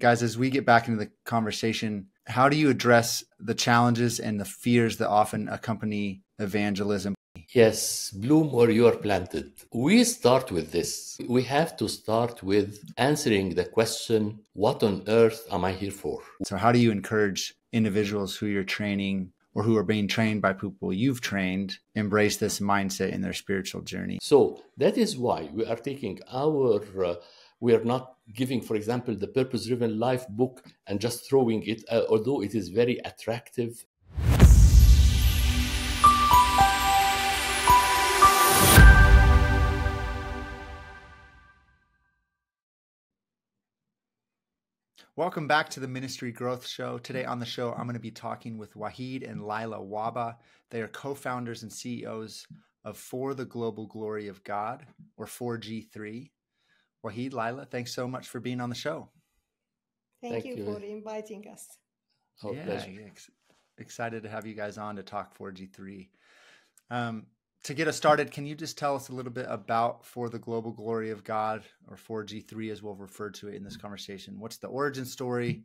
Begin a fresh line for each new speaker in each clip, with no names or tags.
guys, as we get back into the conversation, how do you address the challenges and the fears that often accompany evangelism?
Yes, bloom where you are planted. We start with this. We have to start with answering the question, What on earth am I here for?
So, how do you encourage individuals who you're training or who are being trained by people you've trained embrace this mindset in their spiritual journey?
So, that is why we are taking our uh, we are not giving, for example, the purpose driven life book and just throwing it, uh, although it is very attractive.
Welcome back to the Ministry Growth Show. Today on the show, I'm going to be talking with Wahid and Laila Wahba. They are co founders and CEOs of For the Global Glory of God, or 4G3. Wahid, Laila, thanks so much for being on the show.
Thank, Thank you, you, for inviting us.
Oh, yeah, ex- excited to have you guys on to talk 4G3. Um, to get us started, can you just tell us a little bit about For the Global Glory of God, or 4G3 as we'll refer to it in this conversation? What's the origin story?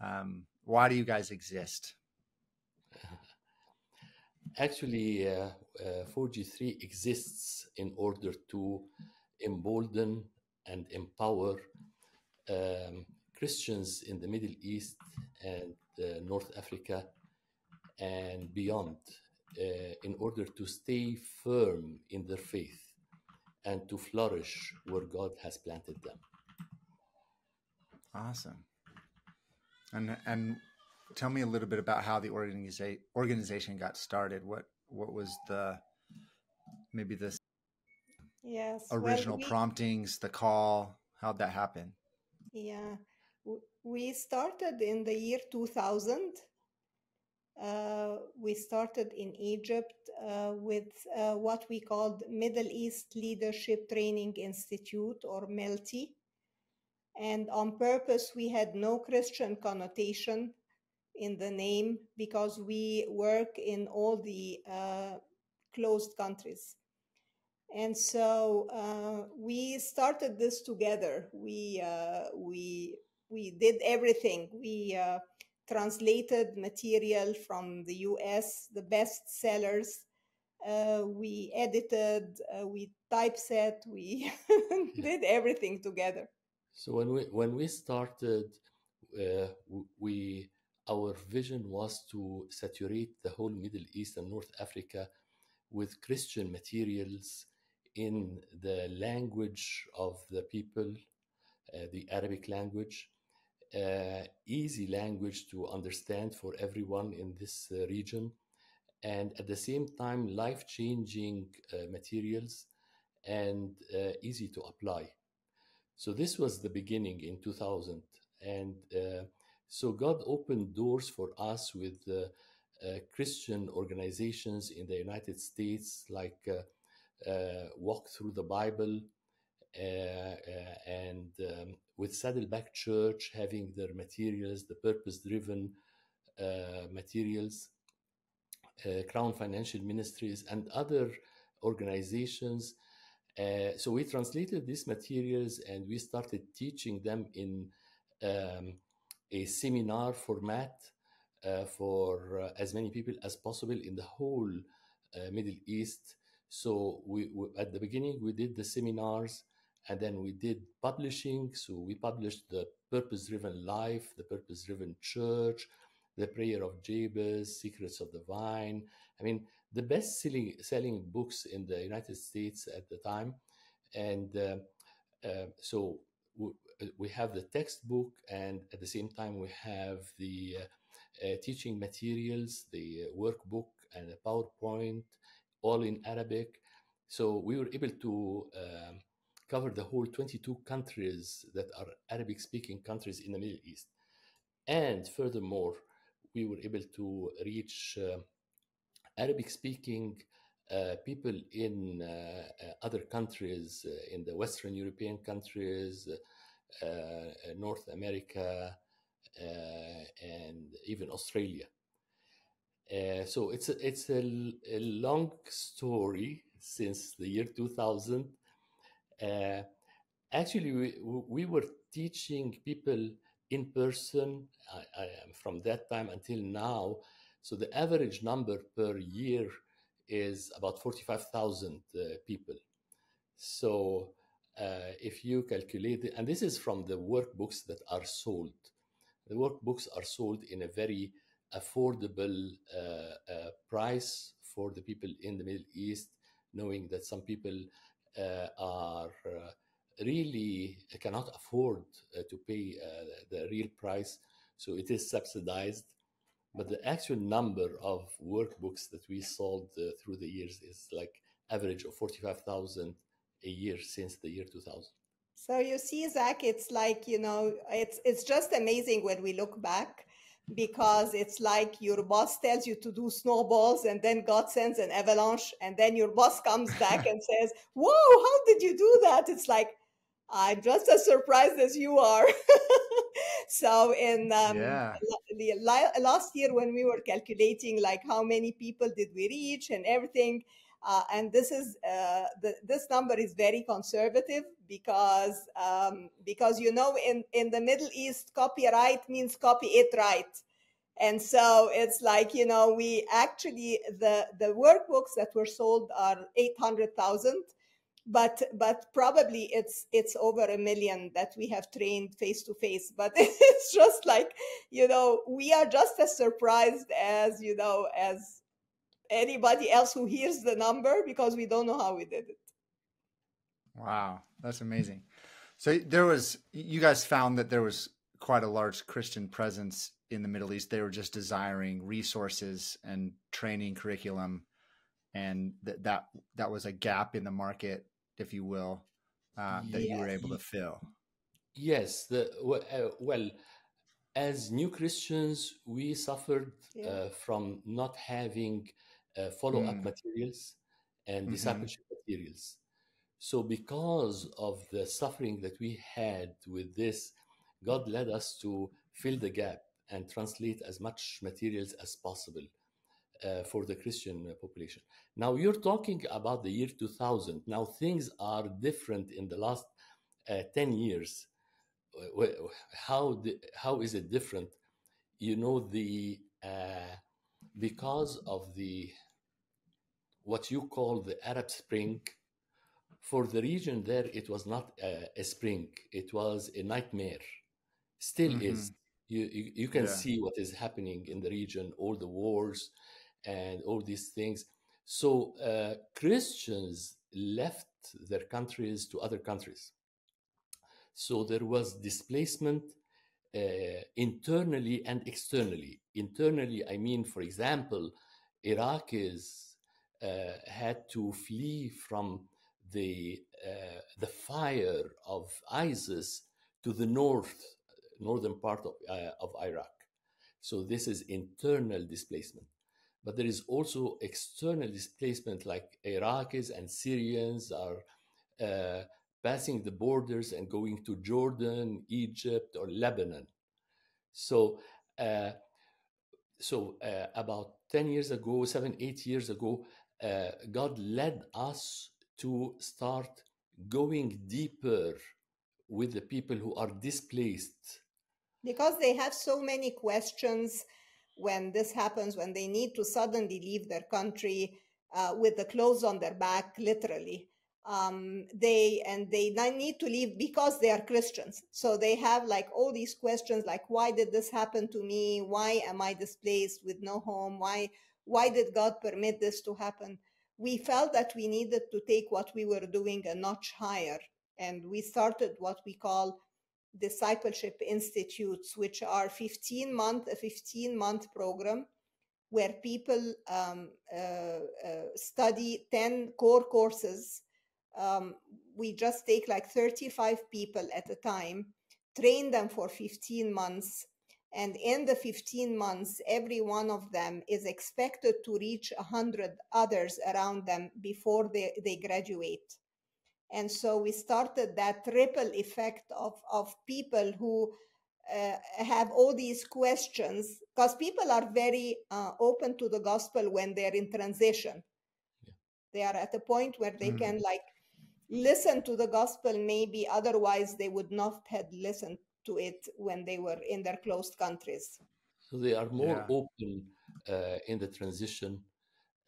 Um, why do you guys exist?
Actually, uh, uh, 4G3 exists in order to embolden and empower um, Christians in the Middle East and uh, North Africa and beyond uh, in order to stay firm in their faith and to flourish where God has planted them.
Awesome. And and tell me a little bit about how the organiza- organization got started. What what was the maybe this
yes
original well, we, promptings the call how'd that happen?
Yeah we started in the year 2000 uh, we started in egypt uh, with uh, what we called middle east leadership training institute or melti and on purpose we had no christian connotation in the name because we work in all the uh, closed countries and so uh, we started this together. We uh, we we did everything. We uh, translated material from the U.S. the best sellers. Uh, we edited. Uh, we typeset. We did everything together.
So when we when we started, uh, we our vision was to saturate the whole Middle East and North Africa with Christian materials in the language of the people, uh, the Arabic language, uh, easy language to understand for everyone in this uh, region, and at the same time, life changing uh, materials and uh, easy to apply. So, this was the beginning in 2000. And uh, so, God opened doors for us with Christian organizations in the United States, like walk through the Bible, uh, uh, and um, with Saddleback Church having their materials, the purpose driven materials, Crown Financial Ministries, and other organizations. Uh, so we translated these materials and we started teaching them in um, a seminar format uh, for uh, as many people as possible in the whole Middle East. So we, we, at the beginning we did the seminars, and then we did publishing. So we published the Purpose-Driven Life, the Purpose-Driven Church, the Prayer of Jabez, Secrets of the Vine. I mean, the best selling selling books in the United States at the time, and uh, uh, so we have the textbook, and at the same time we have the uh teaching materials, the workbook, and the PowerPoint all in Arabic. So we were able to um, cover the whole 22 countries that are Arabic speaking countries in the Middle East. And furthermore, we were able to reach uh, Arabic speaking uh, people in uh, uh other countries, uh, in the Western European countries, uh, North America, and even Australia. Uh, so it's a, it's a, a, long story since the year 2000. Uh, actually, we, we were teaching people in person I, I, from that time until now. So the average number per year is about 45,000 uh, people. So if you calculate and this is from the workbooks that are sold. The workbooks are sold in a very affordable uh, uh, price for the people in the Middle East, knowing that some people uh, are really cannot afford to pay the real price. So it is subsidized. But the actual number of workbooks that we sold through the years is like average of 45,000 a year since the year 2000.
So you see, Zach, it's like, you know, it's, it's just amazing when we look back because it's like your boss tells you to do snowballs and then God sends an avalanche and then your boss comes back and says, Whoa, how did you do that? It's like, I'm just as surprised as you are. so in um, yeah. the, last year when we were calculating like how many people did we reach and everything, uh, and this is uh, the, this number is very conservative because um, because you know in, in the Middle East copyright means copy it right. And so it's like, you know, we actually the the workbooks that were sold are 800,000 but but probably it's it's over a million that we have trained face to face but it's just like you know we are just as surprised as you know as anybody else who hears the number because we don't know how we did it.
Wow, that's amazing. So there was you guys found that there was quite a large Christian presence in the Middle East. They were just desiring resources and training curriculum, and that that that was a gap in the market, if you will, uh, that yes. you were able to fill.
Yes, the uh, well, as new Christians, we suffered yeah. uh, from not having uh, follow up mm. materials and mm-hmm. discipleship materials. So, because of the suffering that we had with this, God led us to fill the gap and translate as much materials as possible uh, for the Christian population. Now, you're talking about the year 2000. Now, things are different in the last uh, 10 years. How, the, how is it different? You know, the uh, because of the what you call the Arab Spring. For the region there, it was not a, a spring; it was a nightmare. Still mm-hmm. is. You, you, you can yeah. see what is happening in the region, all the wars, and all these things. So uh, Christians left their countries to other countries. So there was displacement uh, internally and externally. Internally, I mean, for example, Iraqis had to flee from the uh, the fire of ISIS to the north, northern part of, uh, of Iraq. So this is internal displacement. But there is also external displacement, like Iraqis and Syrians are uh, passing the borders and going to Jordan, Egypt, or Lebanon. So, uh, so uh, about 10 years ago, seven, eight years ago, uh, God led us to start going deeper with the people who are displaced.
Because they have so many questions when this happens, when they need to suddenly leave their country uh, with the clothes on their back, literally. Um, they and they need to leave because they are Christians. So they have like all these questions, like why did this happen to me? Why am I displaced with no home? Why why did God permit this to happen? We felt that we needed to take what we were doing a notch higher. And we started what we call discipleship institutes, which are 15 month, a 15 month program where people um, uh, uh, study 10 core courses. Um, we just take like 35 people at a time, train them for 15 months, and in the 15 months, every one of them is expected to reach 100 others around them before they, they graduate. And so we started that ripple effect of, of people who uh, have all these questions because people are very uh, open to the gospel when they're in transition. Yeah. They are at a point where they mm. can like listen to the gospel maybe otherwise they would not have listened to it when they were in their closed countries.
So they are more
Yeah.
open uh, in the transition.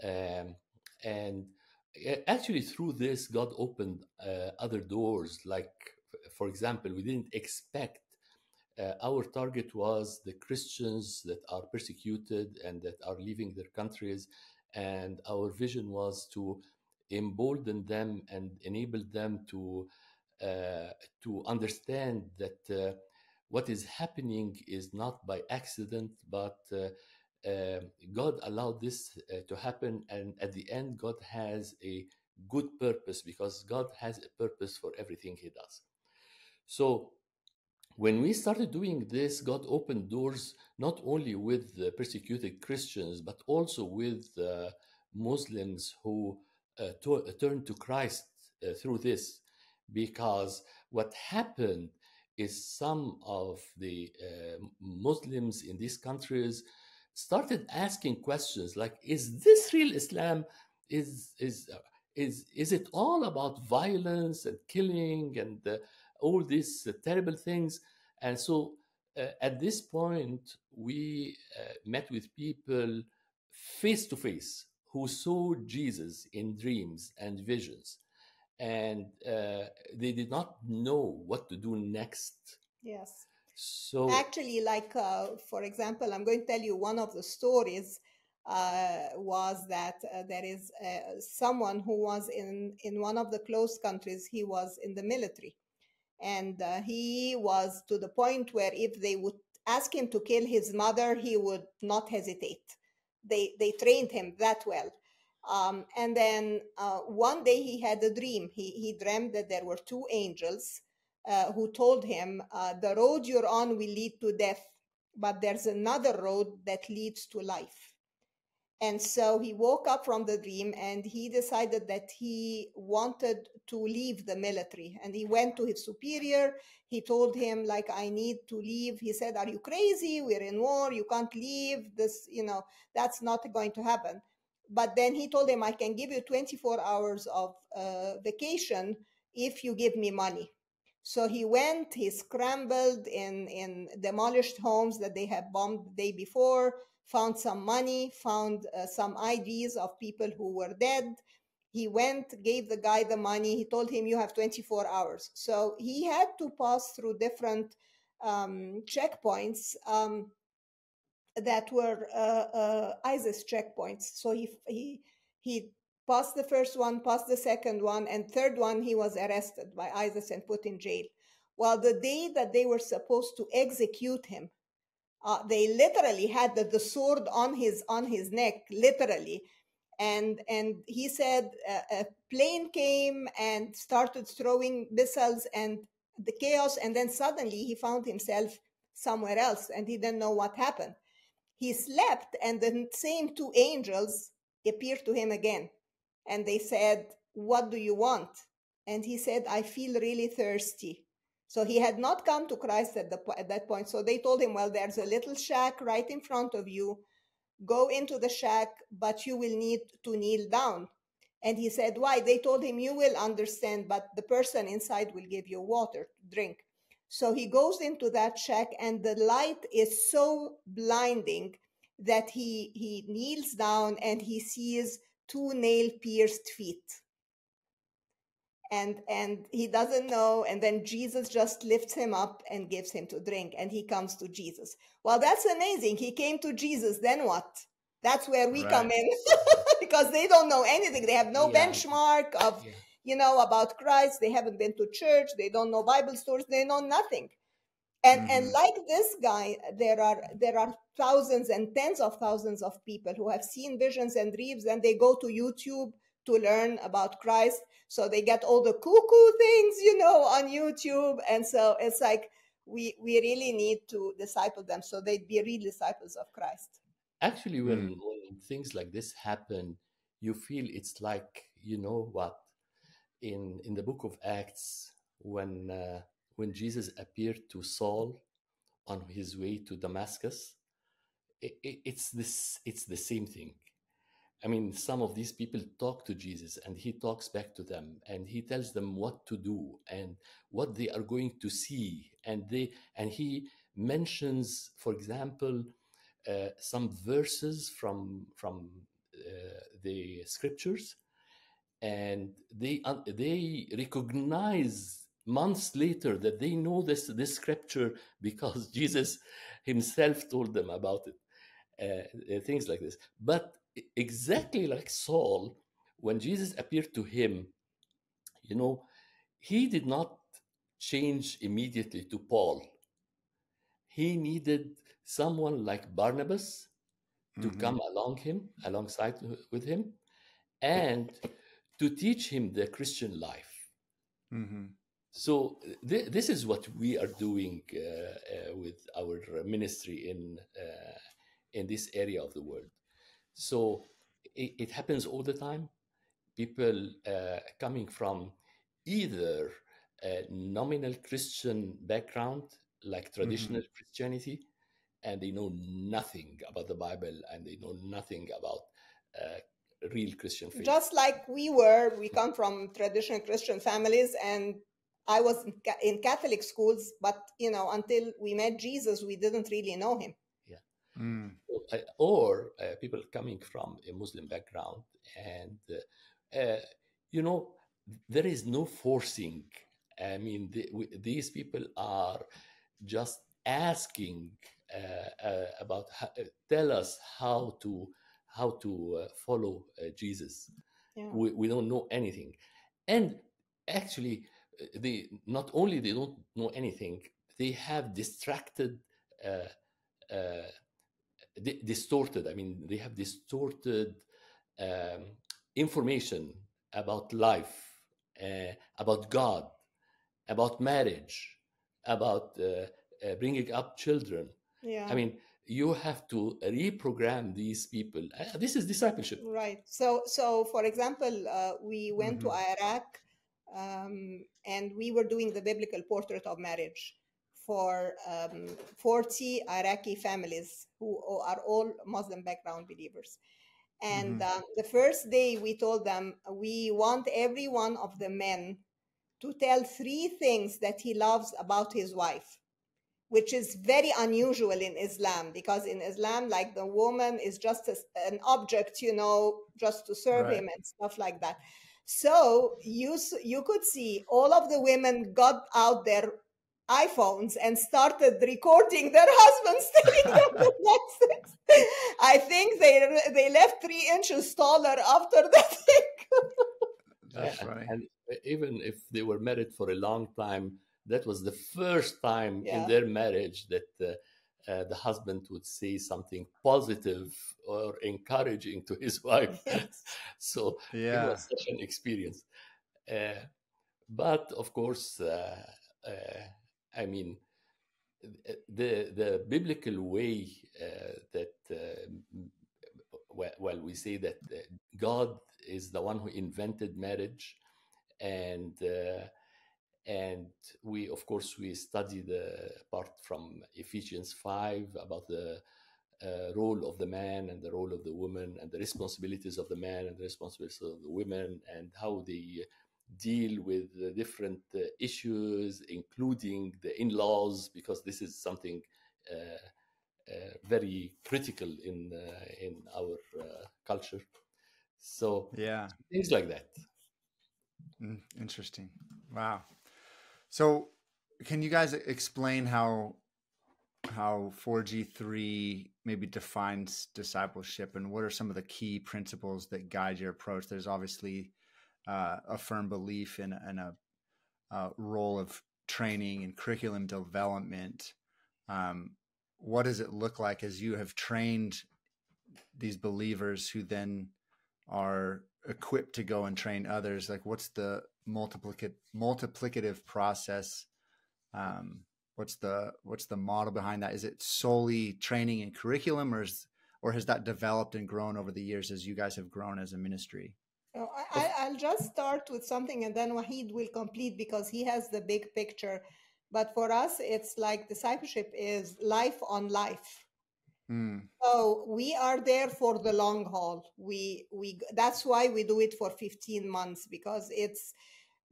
Um, and uh, actually, through this, God opened uh, other doors. Like, for example, we didn't expect. Uh, our target was the Christians that are persecuted and that are leaving their countries. And our vision was to embolden them and enable them to uh, to understand that uh, what is happening is not by accident, but uh, uh, God allowed this uh, to happen, and at the end, God has a good purpose because God has a purpose for everything He does. So, when we started doing this, God opened doors not only with the persecuted Christians, but also with uh, Muslims who uh, to- turned to Christ uh, through this. Because what happened is some of the uh, Muslims in these countries started asking questions like, "Is this real Islam? Is is uh, is is it all about violence and killing and uh, all these uh, terrible things?" And so, uh, at this point, we uh, met with people face to face who saw Jesus in dreams and visions, and uh, they did not know what to do next.
Yes.
So,
Actually, like, uh, for example, I'm going to tell you one of the stories uh, was that uh, there is uh, someone who was in, in one of the closed countries, he was in the military. And uh, he was to the point where if they would ask him to kill his mother, he would not hesitate. They, they trained him that well. Um, and then uh, one day he had a dream. He, he dreamed that there were two angels uh, who told him, uh, The road you're on will lead to death, but there's another road that leads to life. And so he woke up from the dream and he decided that he wanted to leave the military. And he went to his superior. He told him, like, I need to leave. He said, Are you crazy? We're in war. You can't leave. This, you know, that's not going to happen. But then he told him, I can give you 24 hours of uh, vacation if you give me money. So he went, he scrambled in, in demolished homes that they had bombed the day before, found some money, found uh, some IDs of people who were dead. He went, gave the guy the money. He told him, You have 24 hours. So he had to pass through different um, checkpoints um, that were uh, uh, ISIS checkpoints. So he, he, he passed the first one, passed the second one, and third one, he was arrested by ISIS and put in jail. Well, the day that they were supposed to execute him, uh, they literally had the, the sword on his on his neck, literally, and and he said a, a plane came and started throwing missiles and the chaos, and then suddenly he found himself somewhere else, and he didn't know what happened. He slept, and the same two angels appeared to him again, and they said, "What do you want?" And he said, "I feel really thirsty." So he had not come to Christ at, the, at that point. So they told him, Well, there's a little shack right in front of you. Go into the shack, but you will need to kneel down. And he said, Why? They told him, You will understand, but the person inside will give you water to drink. So he goes into that shack, and the light is so blinding that he, he kneels down and he sees two nail pierced feet and and he doesn't know and then jesus just lifts him up and gives him to drink and he comes to jesus well that's amazing he came to jesus then what that's where we
Right.
come in because they don't know anything they have no
Yeah.
benchmark of
Yeah.
You know about christ. They haven't been to church. They don't know bible stories. They know nothing. And and
Mhm.
like this guy there are there are thousands and tens of thousands of people who have seen visions and dreams and they go to youtube to learn about christ. So they get all the cuckoo things you know on youtube. And so it's like we we really need to disciple them so they'd be real disciples of christ.
Actually, when, when things like this happen, you feel it's like you know what in in the book of Acts when uh, when Jesus appeared to Saul on his way to Damascus. i i- it's this it's the same thing. I mean, some of these people talk to Jesus and he talks back to them and he tells them what to do and what they are going to see. And they and he mentions, for example, uh, some verses from from uh, the scriptures, and they uh, they recognize months later that they know this this scripture because Jesus himself told them about it. Uh, things like this, but exactly like Saul, when Jesus appeared to him, you know, he did not change immediately to Paul. He needed someone like Barnabas to mm-hmm. come along him, alongside with him, and to teach him the Christian life. Mm-hmm. So th- this is what we are doing uh, uh, with our ministry in uh, in this area of the world. So it, it happens all the time. People uh, coming from either a nominal Christian background, like traditional mm-hmm. Christianity, and they know nothing about the Bible and they know nothing about uh, real Christian faith.
Just like we were, we come from traditional Christian families, and I was in Catholic schools, but you know, until we met Jesus, we didn't really know him.
Mm. Or uh, people coming from a Muslim background, and uh, uh, you know, there is no forcing. I mean, the, these people are just asking uh, uh, about how, tell us how to how to follow Jesus. Yeah. We, we don't know anything, and actually, they not only they don't know anything, they have distracted uh, uh, distorted. I mean, they have distorted um, information about life, uh, about God, about marriage, about uh, uh, bringing up children. Yeah. I mean, you have to reprogram these people. Uh, this is discipleship,
right? So, so for example, uh, we went mm-hmm. to Iraq, um, and we were doing the biblical portrait of marriage for um, 40 Iraqi families who are all Muslim background believers. And mm-hmm. uh, the first day we told them we want every one of the men to tell three things that he loves about his wife, which is very unusual in Islam because in Islam, like the woman is just a, an object, you know, just to serve right. him and stuff like that. So you you could see all of the women got out their iPhones and started recording their husbands telling them the nonsense. I think they they left three inches taller after that thing.
That's right. And uh, even if they were married for a long time, that was the first time yeah. in their marriage that uh, uh, the husband would say something positive or encouraging to his wife. Yes. so yeah. it was such an experience. Uh, but of course, uh, uh, I mean, the the biblical way uh, that uh, well, we say that God is the one who invented marriage, and uh, and we of course we study the part from Ephesians five about the uh, role of the man and the role of the woman and the responsibilities of the man and the responsibilities of the women and how they deal with the different uh, issues, including the in laws, because this is something uh, uh, very critical in, uh, in our uh, culture. So,
yeah,
things like that.
Mm, interesting. Wow. So, can you guys explain how how 4G3 maybe defines discipleship and what are some of the key principles that guide your approach? There's obviously uh, a firm belief in, in a, role of training and curriculum development. Um, what does it look like as you have trained these believers who then are equipped to go and train others? Like, what's the multiplicative multiplicative process? Um, what's the what's the model behind that? Is it solely training and curriculum, or is, or has that developed and grown over the years as you guys have grown as a ministry?
Oh, I, will just start with something and then Wahid will complete because he has the big picture. But for us, it's like discipleship is life on life. Mm. So we are there for the long haul. We we that's why we do it for 15 months because it's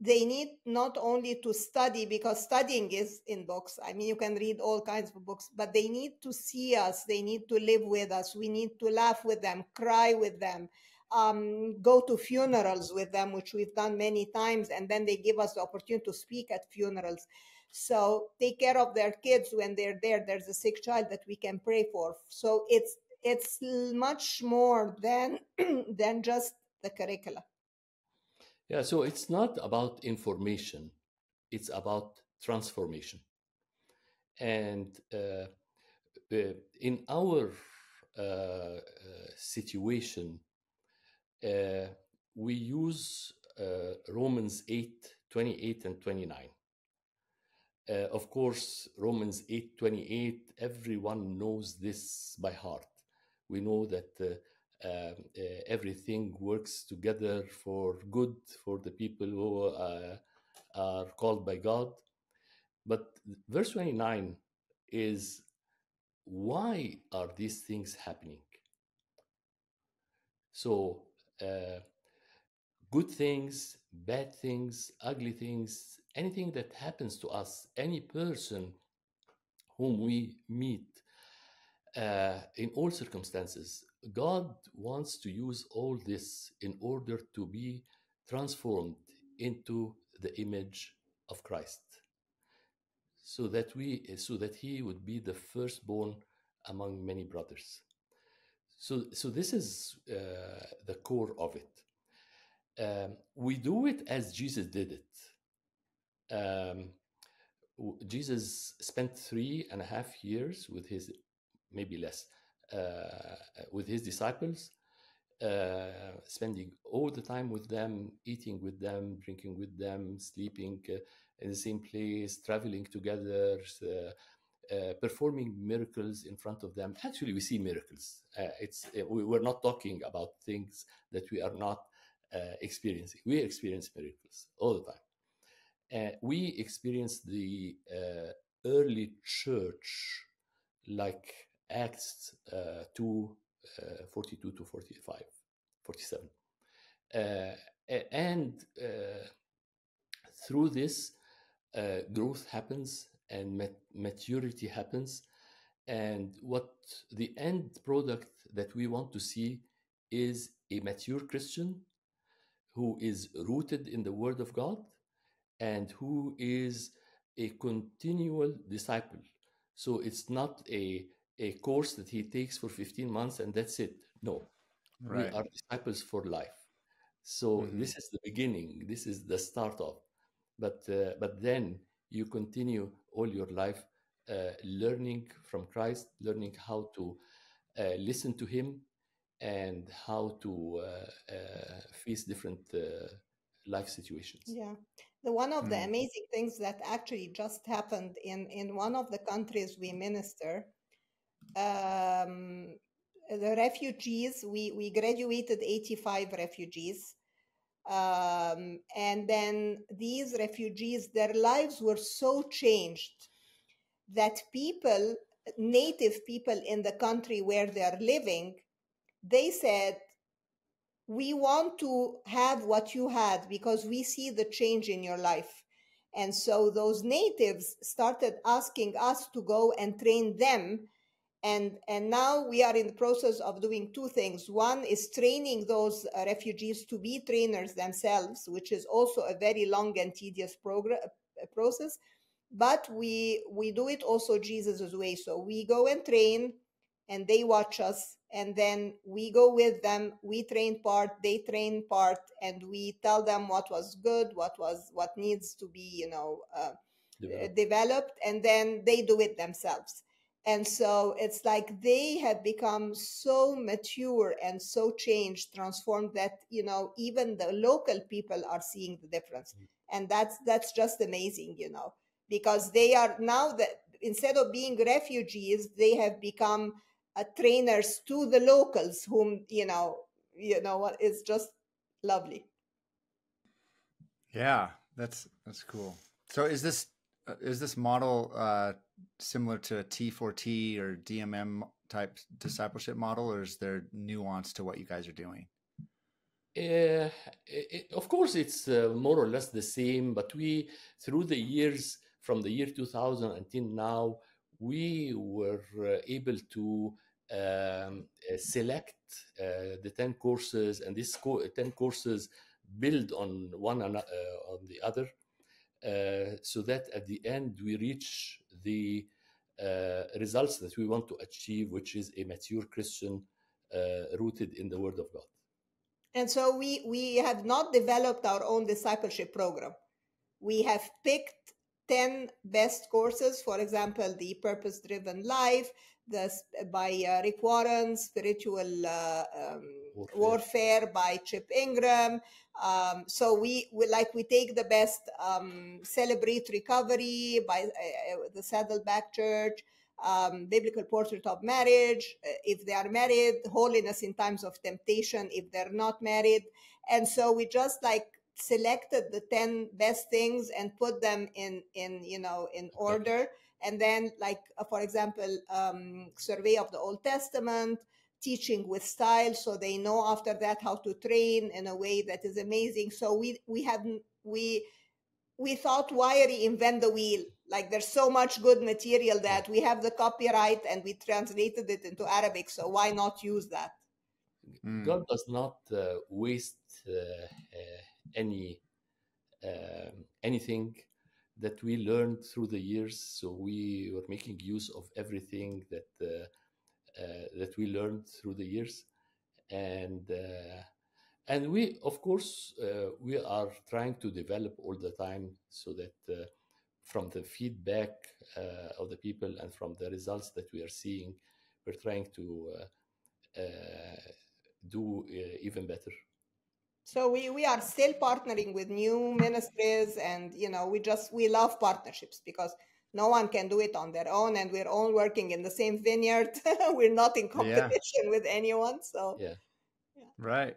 they need not only to study because studying is in books. I mean you can read all kinds of books, but they need to see us, they need to live with us. We need to laugh with them, cry with them. Um, go to funerals with them, which we've done many times, and then they give us the opportunity to speak at funerals. So take care of their kids when they're there. There's a sick child that we can pray for. So it's it's much more than than just the curricula.
Yeah, so it's not about information; it's about transformation. And uh, uh in our uh, uh, situation, uh, we use uh, Romans 8 28 and 29 uh, of course, Romans 8:28. Everyone knows this by heart. We know that uh, uh, everything works together for good for the people who uh, are called by God. But verse 29 is why are these things happening? So, uh, good things, bad things, ugly things, anything that happens to us, any person whom we meet uh, in all circumstances, God wants to use all this in order to be transformed into the image of Christ. So that we so that he would be the firstborn among many brothers. So so this is uh, the core of it. Um, we do it as Jesus did it um, Jesus spent three and a half years with his, maybe less, uh, with his disciples, uh, spending all the time with them, eating with them, drinking with them, sleeping uh, in the same place, traveling together, uh, uh, performing miracles in front of them. Actually, we see miracles. Uh, it's we, are not talking about things that we are not experiencing. We experience miracles all the time. Uh, we experienced the uh, early church like Acts uh, 2 uh, 42 to 45, 47. Uh, and uh, through this, growth happens and mat- maturity happens. And what the end product that we want to see is a mature Christian who is rooted in the Word of God and who is a continual disciple. So it's not a, a course that he takes for 15 months and that's it. No, right. we are disciples for life. So mm-hmm. this is the beginning. This is the start of. But uh, but then you continue all your life uh, learning from Christ, learning how to uh, listen to Him, and how to uh, uh, face different uh, life situations.
Yeah, the one of mm. the amazing things that actually just happened in in one of the countries we minister um, the refugees we we graduated 85 refugees um, and then these refugees their lives were so changed that people native people in the country where they are living they said we want to have what you had because we see the change in your life. And so those natives started asking us to go and train them. And, and now we are in the process of doing two things. One is training those uh, refugees to be trainers themselves, which is also a very long and tedious uh, process. But we, we do it also Jesus' way. So we go and train and they watch us and then we go with them we train part they train part and we tell them what was good what was what needs to be you know uh, developed. developed and then they do it themselves and so it's like they have become so mature and so changed transformed that you know even the local people are seeing the difference mm-hmm. and that's that's just amazing you know because they are now that instead of being refugees they have become uh, trainers to the locals whom you know you know what is just lovely
yeah that's that's cool so is this uh, is this model uh, similar to a T4T or DMM type discipleship model, or is there nuance to what you guys are doing?
Uh, it, of course, it's uh, more or less the same, but we, through the years, from the year 2000 until now, we were uh, able to um, uh, select uh, the 10 courses, and these co- 10 courses build on one on, on the other, so that at the end we reach the results that we want to achieve, which is a mature Christian rooted in the Word of God.
And so we, we have not developed our own discipleship program. We have picked 10 best courses, for example, the Purpose Driven Life, the, by uh, Rick Warren, Spiritual uh, um, warfare. warfare. by Chip Ingram. Um, so we, we, like we take the best um, Celebrate Recovery by uh, uh the Saddleback Church um, biblical portrait of marriage, uh, if they are married, holiness in times of temptation, if they're not married. And so we just like selected the 10 best things and put them in, in, you know, in order. And then like, uh, for example, um, survey of the Old Testament, teaching with style. So they know after that how to train in a way that is amazing. So we, we have, we, we thought why reinvent the wheel like there's so much good material that we have the copyright and we translated it into arabic so why not use that
mm. god does not uh, waste uh, uh, any um, anything that we learned through the years. So we were making use of everything that uh, uh, that we learned through the years. And uh, and we of course uh, we are trying to develop all the time so that uh, from the feedback uh, of the people and from the results that we are seeing we're trying to do even better
so we, we are still partnering with new ministries and you know we just we love partnerships because no one can do it on their own and we're all working in the same vineyard we're not in competition yeah. with anyone so
yeah.
yeah right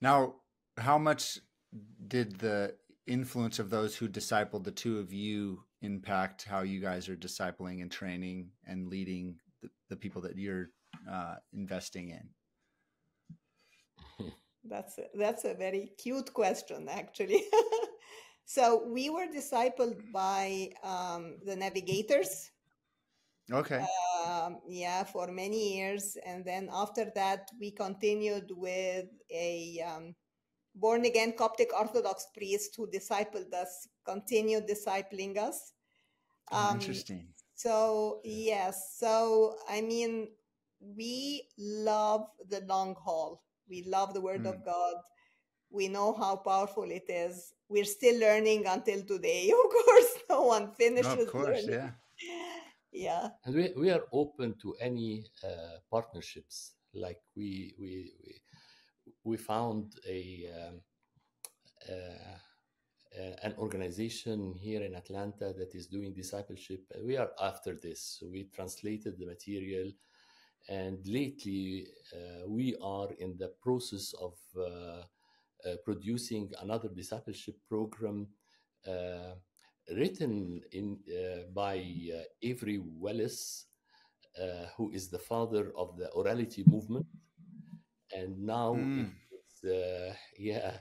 now, how much did the influence of those who discipled the two of you impact how you guys are discipling and training and leading the, the people that you're uh, investing in?
That's a, that's a very cute question, actually. so we were discipled by um, the navigators.
Okay.
Um, yeah, for many years, and then after that, we continued with a um, born again Coptic Orthodox priest who discipled us, continued discipling us.
Oh, um, interesting.
So yes, so I mean, we love the long haul. We love the Word mm. of. God. We know how powerful it is. We're still learning until today. Of course, no one finishes.
No, of course, learning. yeah
yeah
and we, we are open to any uh, partnerships like we we we, we found a um, uh, uh, an organization here in Atlanta that is doing discipleship. We are after this. So we translated the material, and lately uh, we are in the process of uh, uh, producing another discipleship program written in uh, by uh, Avery uh, who is the father of the orality movement, and now mm. yeah,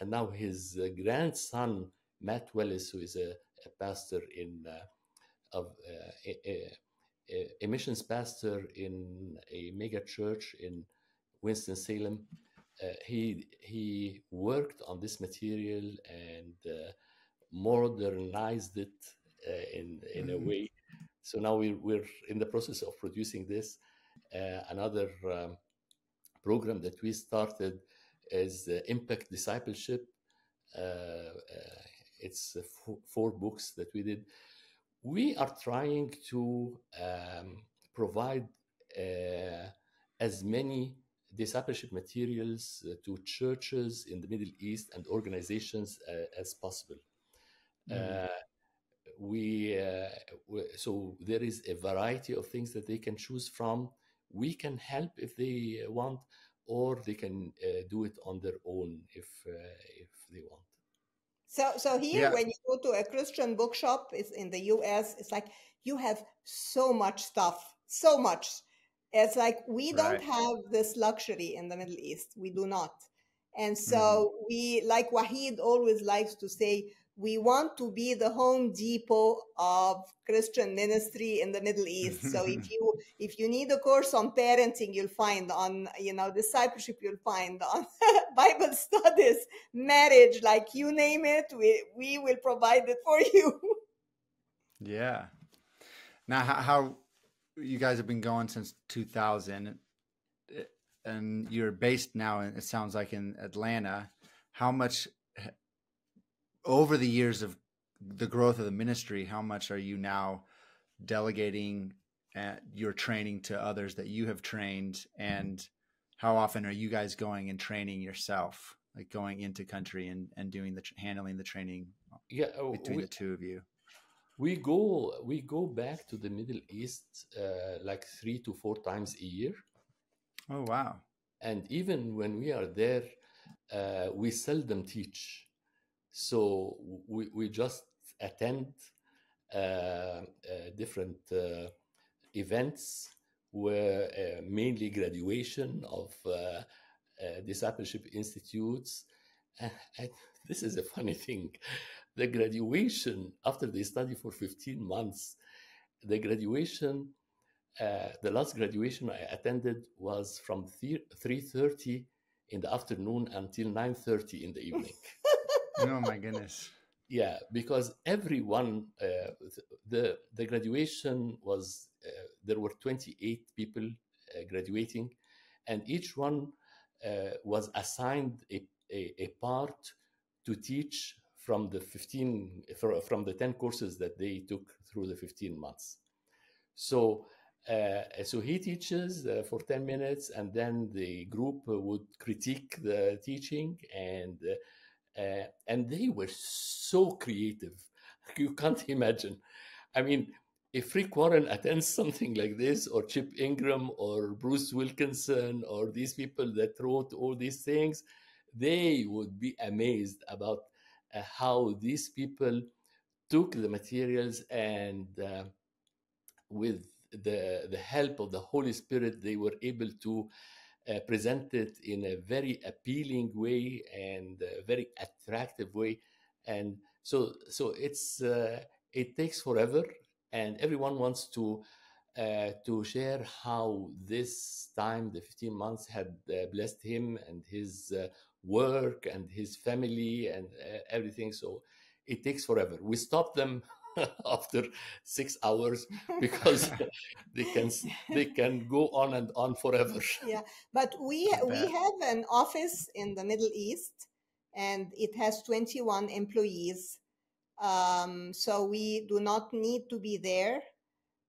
and now his grandson Matt Wallace, who is a, a pastor in of a, a, a, missions pastor in a mega church in Winston Salem. Uh, he he worked on this material and uh, modernized it uh, in in mm-hmm. a way. So now we're we're in the process of producing this. Uh, another um, program that we started is Impact Discipleship. Uh, uh, it's f- four books that we did. We are trying to um, provide uh, as many discipleship materials uh, to churches in the Middle East and organizations uh, as possible. Uh, we, uh, we, so there is a variety of things that they can choose from. We can help if they want, or they can uh, do it on their own if if they want.
So, so here, yeah. when you go to a Christian bookshop, it's in the U.S. It's like you have so much stuff, so much. It's like we don't have this luxury in the Middle East. We do not, and so mm-hmm. we, like Wahid always likes to say, we want to be the home depot of christian ministry in the middle east. So if you if you need a course on parenting you'll find on you know discipleship you'll find on bible studies marriage like you name it we we will provide it for you.
Yeah. Now how, how you guys have been going since 2000 eh, and you're based now it sounds like in atlanta. How much over the years of the growth of the ministry, how much are you now delegating uh, your training to others that you have trained, and how often are you guys going and training yourself, like going into country and and doing the handling the training?
Yeah,
oh, between we, the two of you.
We go we go back to the Middle East uh, like three to four times a year.
Oh wow!
And even when we are there, uh, we seldom teach so we, we just attend uh, uh, different uh, events where uh, mainly graduation of uh, uh, discipleship institutes. And this is a funny thing. The graduation, after they study for 15 months, the graduation, the last graduation I attended was from 3.30 in the afternoon until 9.30 in the evening.
oh my goodness.
Yeah because everyone uh, the the graduation was uh, there were 28 people uh, graduating and each one uh, was assigned a, a, a, part to teach from the 15 from the 10 courses that they took through the 15 months. So uh, so he teaches uh, for 10 minutes and then the group would critique the teaching and uh, and they were so creative. You can't imagine. I mean, if Rick Warren attends something like this, or Chip Ingram, or Bruce Wilkinson, or these people that wrote all these things, they would be amazed about uh, how these people took the materials and uh, with the the help of the Holy Spirit, they were able to uh, presented in a very appealing way and very attractive way. And so so it's uh, it takes forever and everyone wants to uh, to share how this time the 15 months had uh, blessed him and his work and his family and everything. So it takes forever. We stop them after six hours because they can they can go on and on forever.
Yeah, but we we have an office in the Middle East, and it has twenty one employees. Um, so we do not need to be there.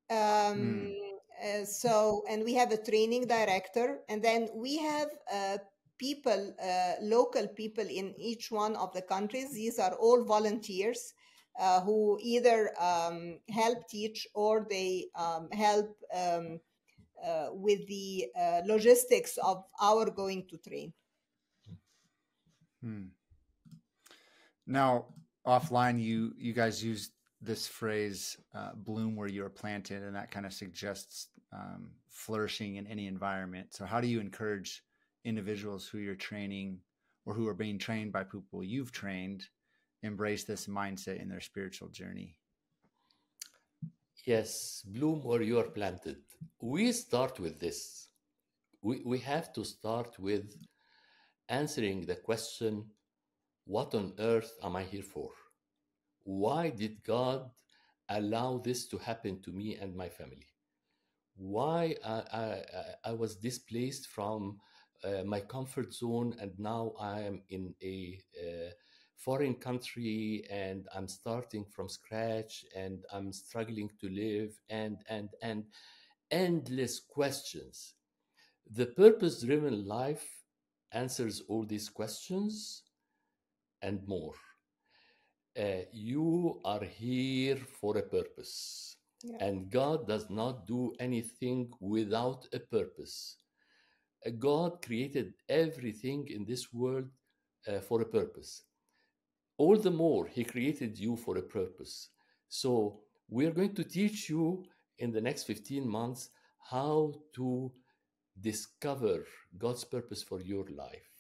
Um, mm. uh, so and we have a training director, and then we have uh, people, uh, local people in each one of the countries. These are all volunteers uh, who either um, help teach or they um, help um, uh, with the uh, logistics of our going to train.
Hmm. Now, offline, you you guys use this phrase uh, "bloom where you are planted," and that kind of suggests um, flourishing in any environment. So, how do you encourage individuals who you're training or who are being trained by people you've trained embrace this mindset in their spiritual journey?
Yes, bloom where you are planted. We start with this. We, we have to start with answering the question what on earth am I here for? Why did God allow this to happen to me and my family? Why I, I, I was displaced from uh, my comfort zone and now I am in a uh, foreign country and I'm starting from scratch and I'm struggling to live and and and endless questions. The purpose driven life answers all these questions and more. Uh, you are here for a purpose. Yeah. And God does not do anything without a purpose. Uh, God created everything in this world uh, for a purpose all the more he created you for a purpose. So we're going to teach you in the next 15 months how to discover God's purpose for your life.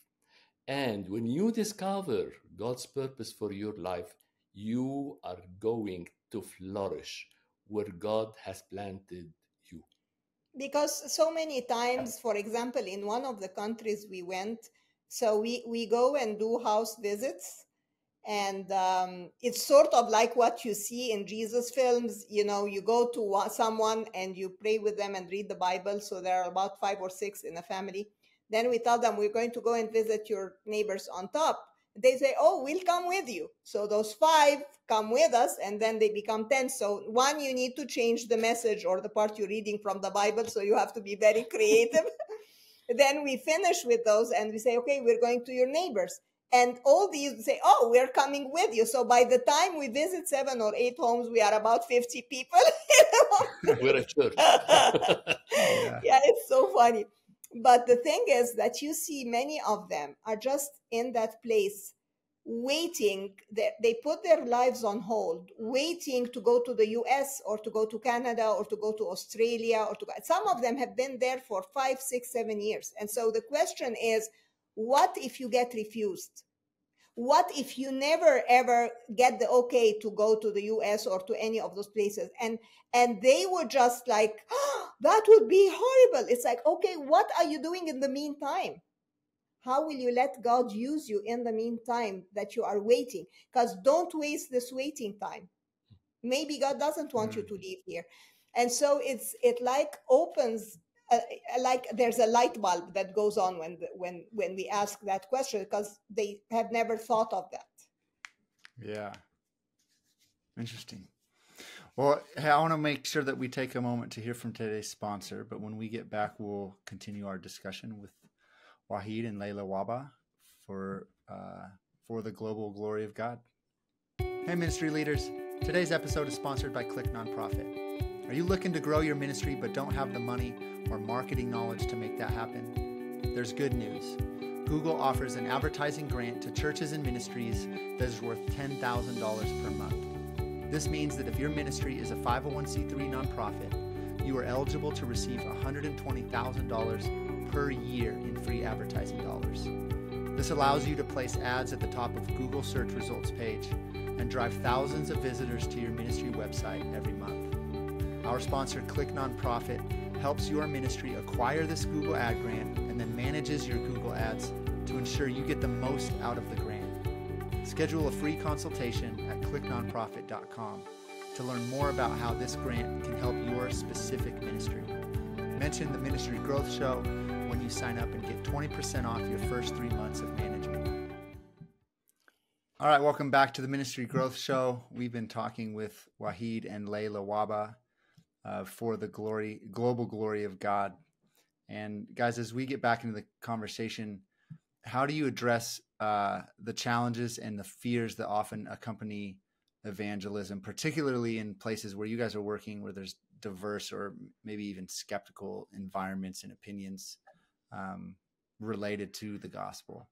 And when you discover God's purpose for your life, you are going to flourish where God has planted you.
Because so many times, for example, in one of the countries we went, so we, we go and do house visits and um, it's sort of like what you see in jesus films you know you go to someone and you pray with them and read the bible so there are about five or six in a family. Then we tell them we're going to go and visit your neighbors on top. They say oh we'll come with you. So those five come with us and then they become 10 so one you need to change the message or the part you're reading from the bible so you have to be very creative. Then we finish with those and we say okay we're going to your neighbors and all these say, oh, we're coming with you. So by the time we visit seven or eight homes, we are about 50 people.
we're a church.
yeah. yeah, it's so funny. But the thing is that you see many of them are just in that place waiting they put their lives on hold waiting to go to the us or to go to canada or to go to australia or to go some of them have been there for five six seven years and so the question is what if you get refused? What if you never ever get the okay to go to the US or to any of those places? And and they were just like, oh, that would be horrible. It's like, okay, what are you doing in the meantime? How will you let God use you in the meantime that you are waiting? Because don't waste this waiting time. Maybe God doesn't want mm. you to leave here. And so it's it like opens uh, like there's a light bulb that goes on when when when we ask that question because they have never thought of that.
Yeah. Interesting. Well hey, i want to make sure that we take a moment to hear from today's sponsor but when we get back we'll continue our discussion with wahid and Laila Wahba for uh, for the global glory of god. Hey ministry leaders. Today's episode is sponsored by click nonprofit are you looking to grow your ministry but don't have the money or marketing knowledge to make that happen? There's good news. Google offers an advertising grant to churches and ministries that is worth $10,000 per month. This means that if your ministry is a 501c3 nonprofit, you are eligible to receive $120,000 per year in free advertising dollars. This allows you to place ads at the top of Google search results page and drive thousands of visitors to your ministry website every month. Our sponsor, Click Nonprofit, helps your ministry acquire this Google ad grant and then manages your Google ads to ensure you get the most out of the grant. Schedule a free consultation at clicknonprofit.com to learn more about how this grant can help your specific ministry. Mention the Ministry Growth Show when you sign up and get 20% off your first three months of management. All right, welcome back to the Ministry Growth Show. We've been talking with Wahid and Laila Wahba uh, for the glory, global glory of God. And guys, as we get back into the conversation, how do you address uh, the challenges and the fears that often accompany evangelism, particularly in places where you guys are working, where there's diverse or maybe even skeptical environments and opinions um, related to the gospel?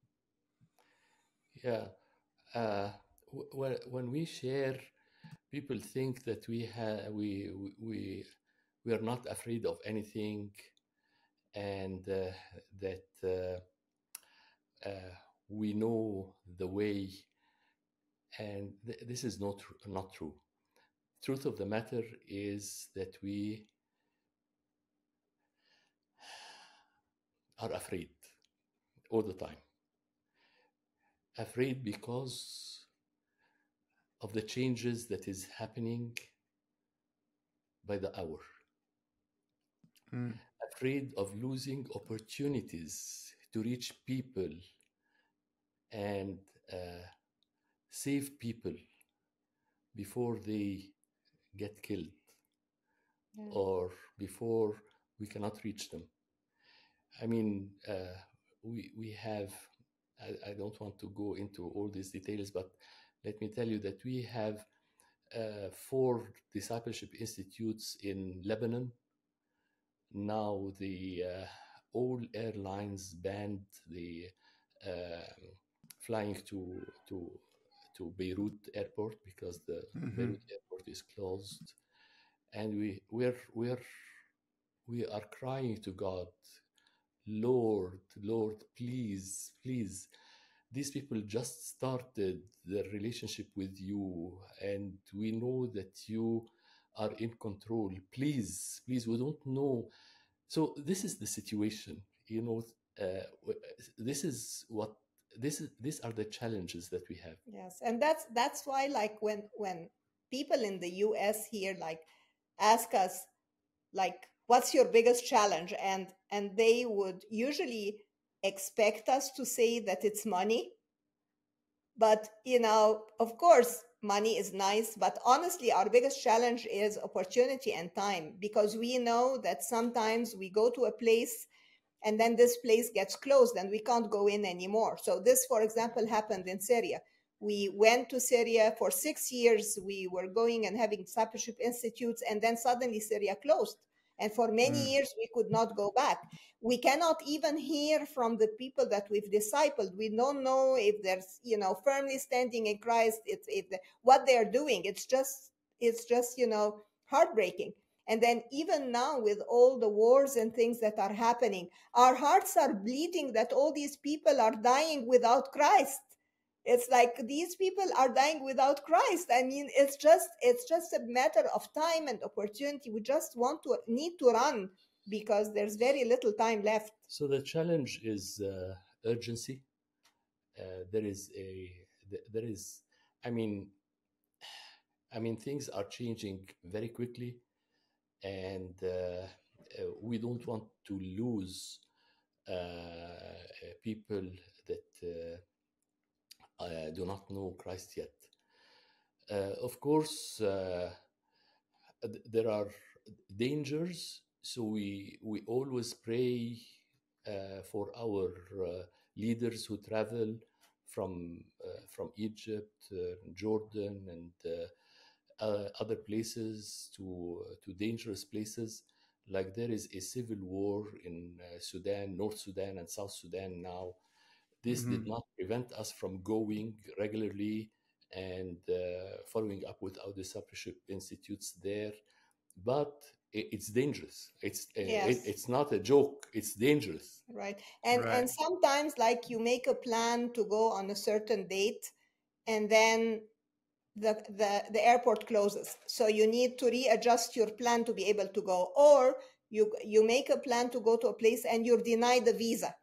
Yeah, uh, when when we share people think that we have we we we are not afraid of anything and uh, that uh, uh, we know the way. And th- this is not not true. Truth of the matter is that we are afraid all the time. Afraid because of the changes that is happening by the hour. Mm. Afraid of losing opportunities to reach people and uh, save people before they get killed yeah. or before we cannot reach them. I mean, uh, we we have. I, I, don't want to go into all these details, but let me tell you that we have uh, four discipleship institutes in Lebanon. Now the uh, all airlines banned the uh, flying to to to Beirut airport because the mm-hmm. Beirut airport is closed, and we we're we're we are crying to God, Lord, Lord, please, please. These people just started their relationship with you, and we know that you are in control. Please, please, we don't know. So this is the situation. You know, uh, this is what this is. These are the challenges that we have.
Yes, and that's that's why, like when when people in the U.S. here like ask us, like, what's your biggest challenge, and and they would usually expect us to say that it's money. But you know of course money is nice but honestly our biggest challenge is opportunity and time because we know that sometimes we go to a place and then this place gets closed and we can't go in anymore. So this for example happened in syria. We went to syria for six years we were going and having discipleship institutes and then suddenly syria closed and for many mm. years, we could not go back. We cannot even hear from the people that we've discipled. We don't know if they're, you know, firmly standing in Christ. It's if the, what they're doing. It's just, it's just, you know, heartbreaking. And then even now with all the wars and things that are happening, our hearts are bleeding that all these people are dying without Christ it's like these people are dying without christ. I mean it's just it's just a matter of time and opportunity. We just want to need to run because there's very little time left.
So the challenge is uh, urgency. Uh, there is a there is i mean i mean things are changing very quickly and uh, uh we don't want to lose uh, people that uh, uh, do not know Christ yet. Uh, of course, uh, there are dangers, so we we always pray uh, for our uh, leaders who travel from uh, from Egypt, Jordan, and other places to to dangerous places. Like there is a civil war in Sudan, North Sudan, and South Sudan now this mm-hmm. did not prevent us from going regularly and uh, following up with our discipleship institutes there. But it's dangerous. It's uh, yes. it, it's not a joke. It's dangerous.
Right. And right. and sometimes like you make a plan to go on a certain date, and then the, the the airport closes. So you need to readjust your plan to be able to go, or you you make a plan to go to a place and you're denied the visa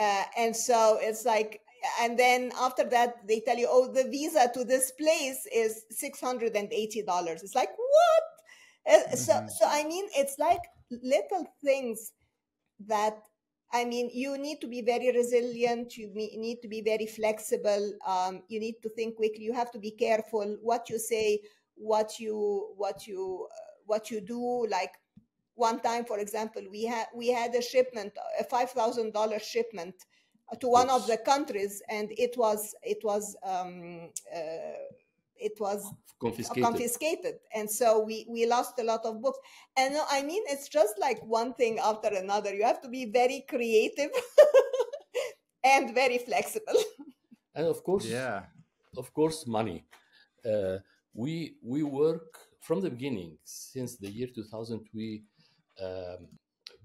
uh, and so it's like, and then after that, they tell you, oh, the visa to this place is $680. It's like, what? Mm-hmm. So, so, I mean, it's like little things that, I mean, you need to be very resilient. You need to be very flexible. Um, you need to think quickly. You have to be careful what you say, what you, what you, uh, what you do. Like one time, for example, we had we had a shipment, a five thousand dollar shipment to one of the countries, and it was it was um, uh, it was confiscated. confiscated. and so we we lost a lot of books. And I mean, it's just like one thing after another. You have to be very creative and very flexible.
And of course, yeah, of course, money. Uh, we we work from the beginning since the year 2000 we um,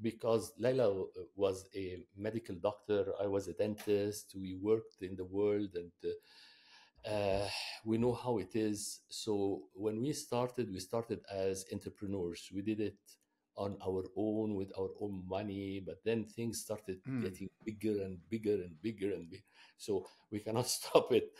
because Laila was a medical doctor, I was a dentist. We worked in the world and uh, uh, we know how it is. So when we started, we started as entrepreneurs. We did it on our own with our own money, but then things started mm. getting bigger and bigger and bigger and bigger. So we cannot stop it.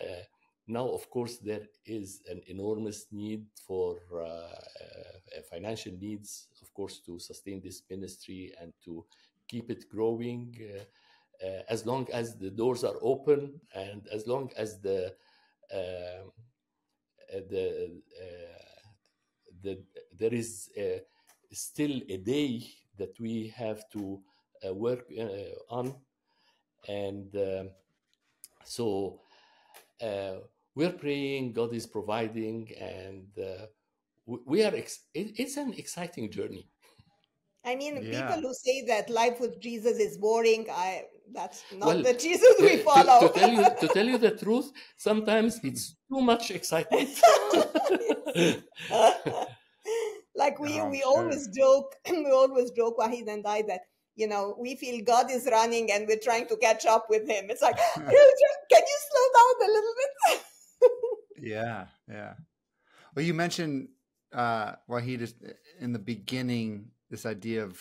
Uh, now, of course, there is an enormous need for uh, uh, financial needs, of course, to sustain this ministry and to keep it growing. Uh, uh as long as the doors are open and as long as the uh, the, the there is still a day that we have to work on, and so uh, we're praying, God is providing, and uh, we are. Ex- it's an exciting journey.
I mean, yeah. people who say that life with Jesus is boring, I that's not well, the Jesus we follow.
To, to, tell you, to tell you the truth, sometimes it's too much excitement.
like we, oh, we sure. always joke, we always joke, Wahid and I, that you know, we feel God is running and we're trying to catch up with him. It's like, can you slow down a little bit?
Yeah, yeah. Well, you mentioned uh, Wahid is in the beginning this idea of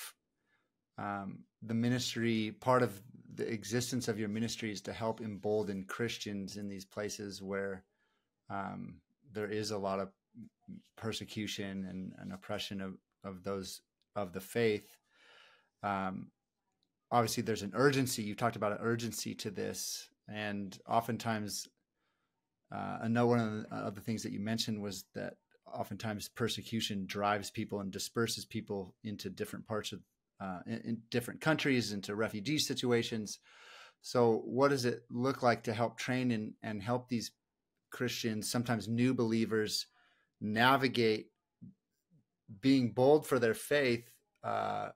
um, the ministry. Part of the existence of your ministry is to help embolden Christians in these places where um, there is a lot of persecution and, and oppression of, of those of the faith um, obviously there's an urgency. You talked about an urgency to this, and oftentimes, uh, I know one of the, of the things that you mentioned was that oftentimes persecution drives people and disperses people into different parts of uh, in, in, different countries into refugee situations. So, what does it look like to help train and, and help these Christians, sometimes new believers, navigate being bold for their faith, uh,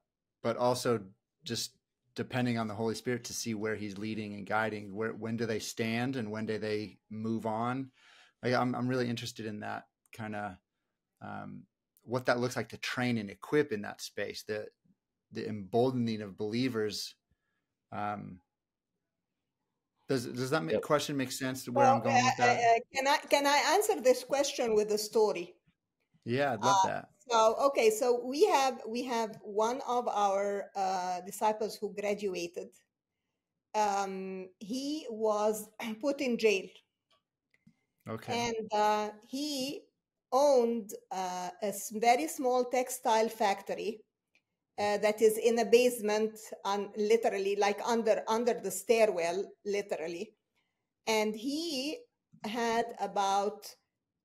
but also just depending on the Holy Spirit to see where He's leading and guiding. Where when do they stand and when do they move on? Like, I'm I'm really interested in that kind of um, what that looks like to train and equip in that space. The the emboldening of believers. Um, does does that make, yep. question make sense to where well, I'm going with that? Uh,
can I can I answer this question with a story?
Yeah, I'd love uh, that.
So okay, so we have we have one of our uh, disciples who graduated. Um, he was put in jail.
Okay.
And uh, he owned uh, a very small textile factory uh, that is in a basement, on literally like under under the stairwell, literally. And he had about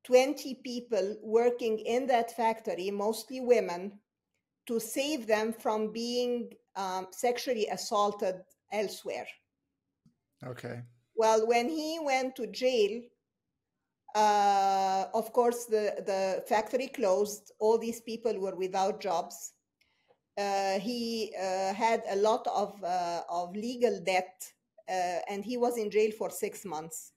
20 people working in that factory, mostly women, to save them from being um, sexually assaulted elsewhere.
Okay.
Well, when he went to jail, uh, of course, the, the factory closed. All these people were without jobs. Uh, he uh, had a lot of, uh, of legal debt, uh, and he was in jail for six months.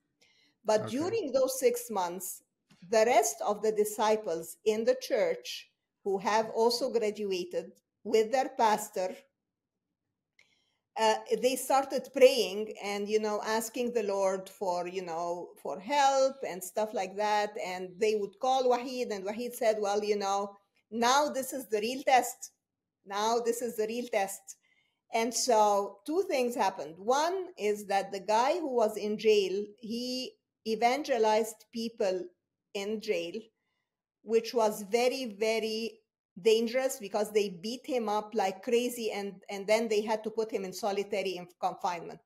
But okay. during those six months, the rest of the disciples in the church who have also graduated with their pastor uh, they started praying and you know asking the lord for you know for help and stuff like that. And they would call wahid and wahid said well you know now this is the real test. Now this is the real test. And so two things happened. One is that the guy who was in jail he evangelized people in jail, which was very, very dangerous because they beat him up like crazy and, and then they had to put him in solitary confinement.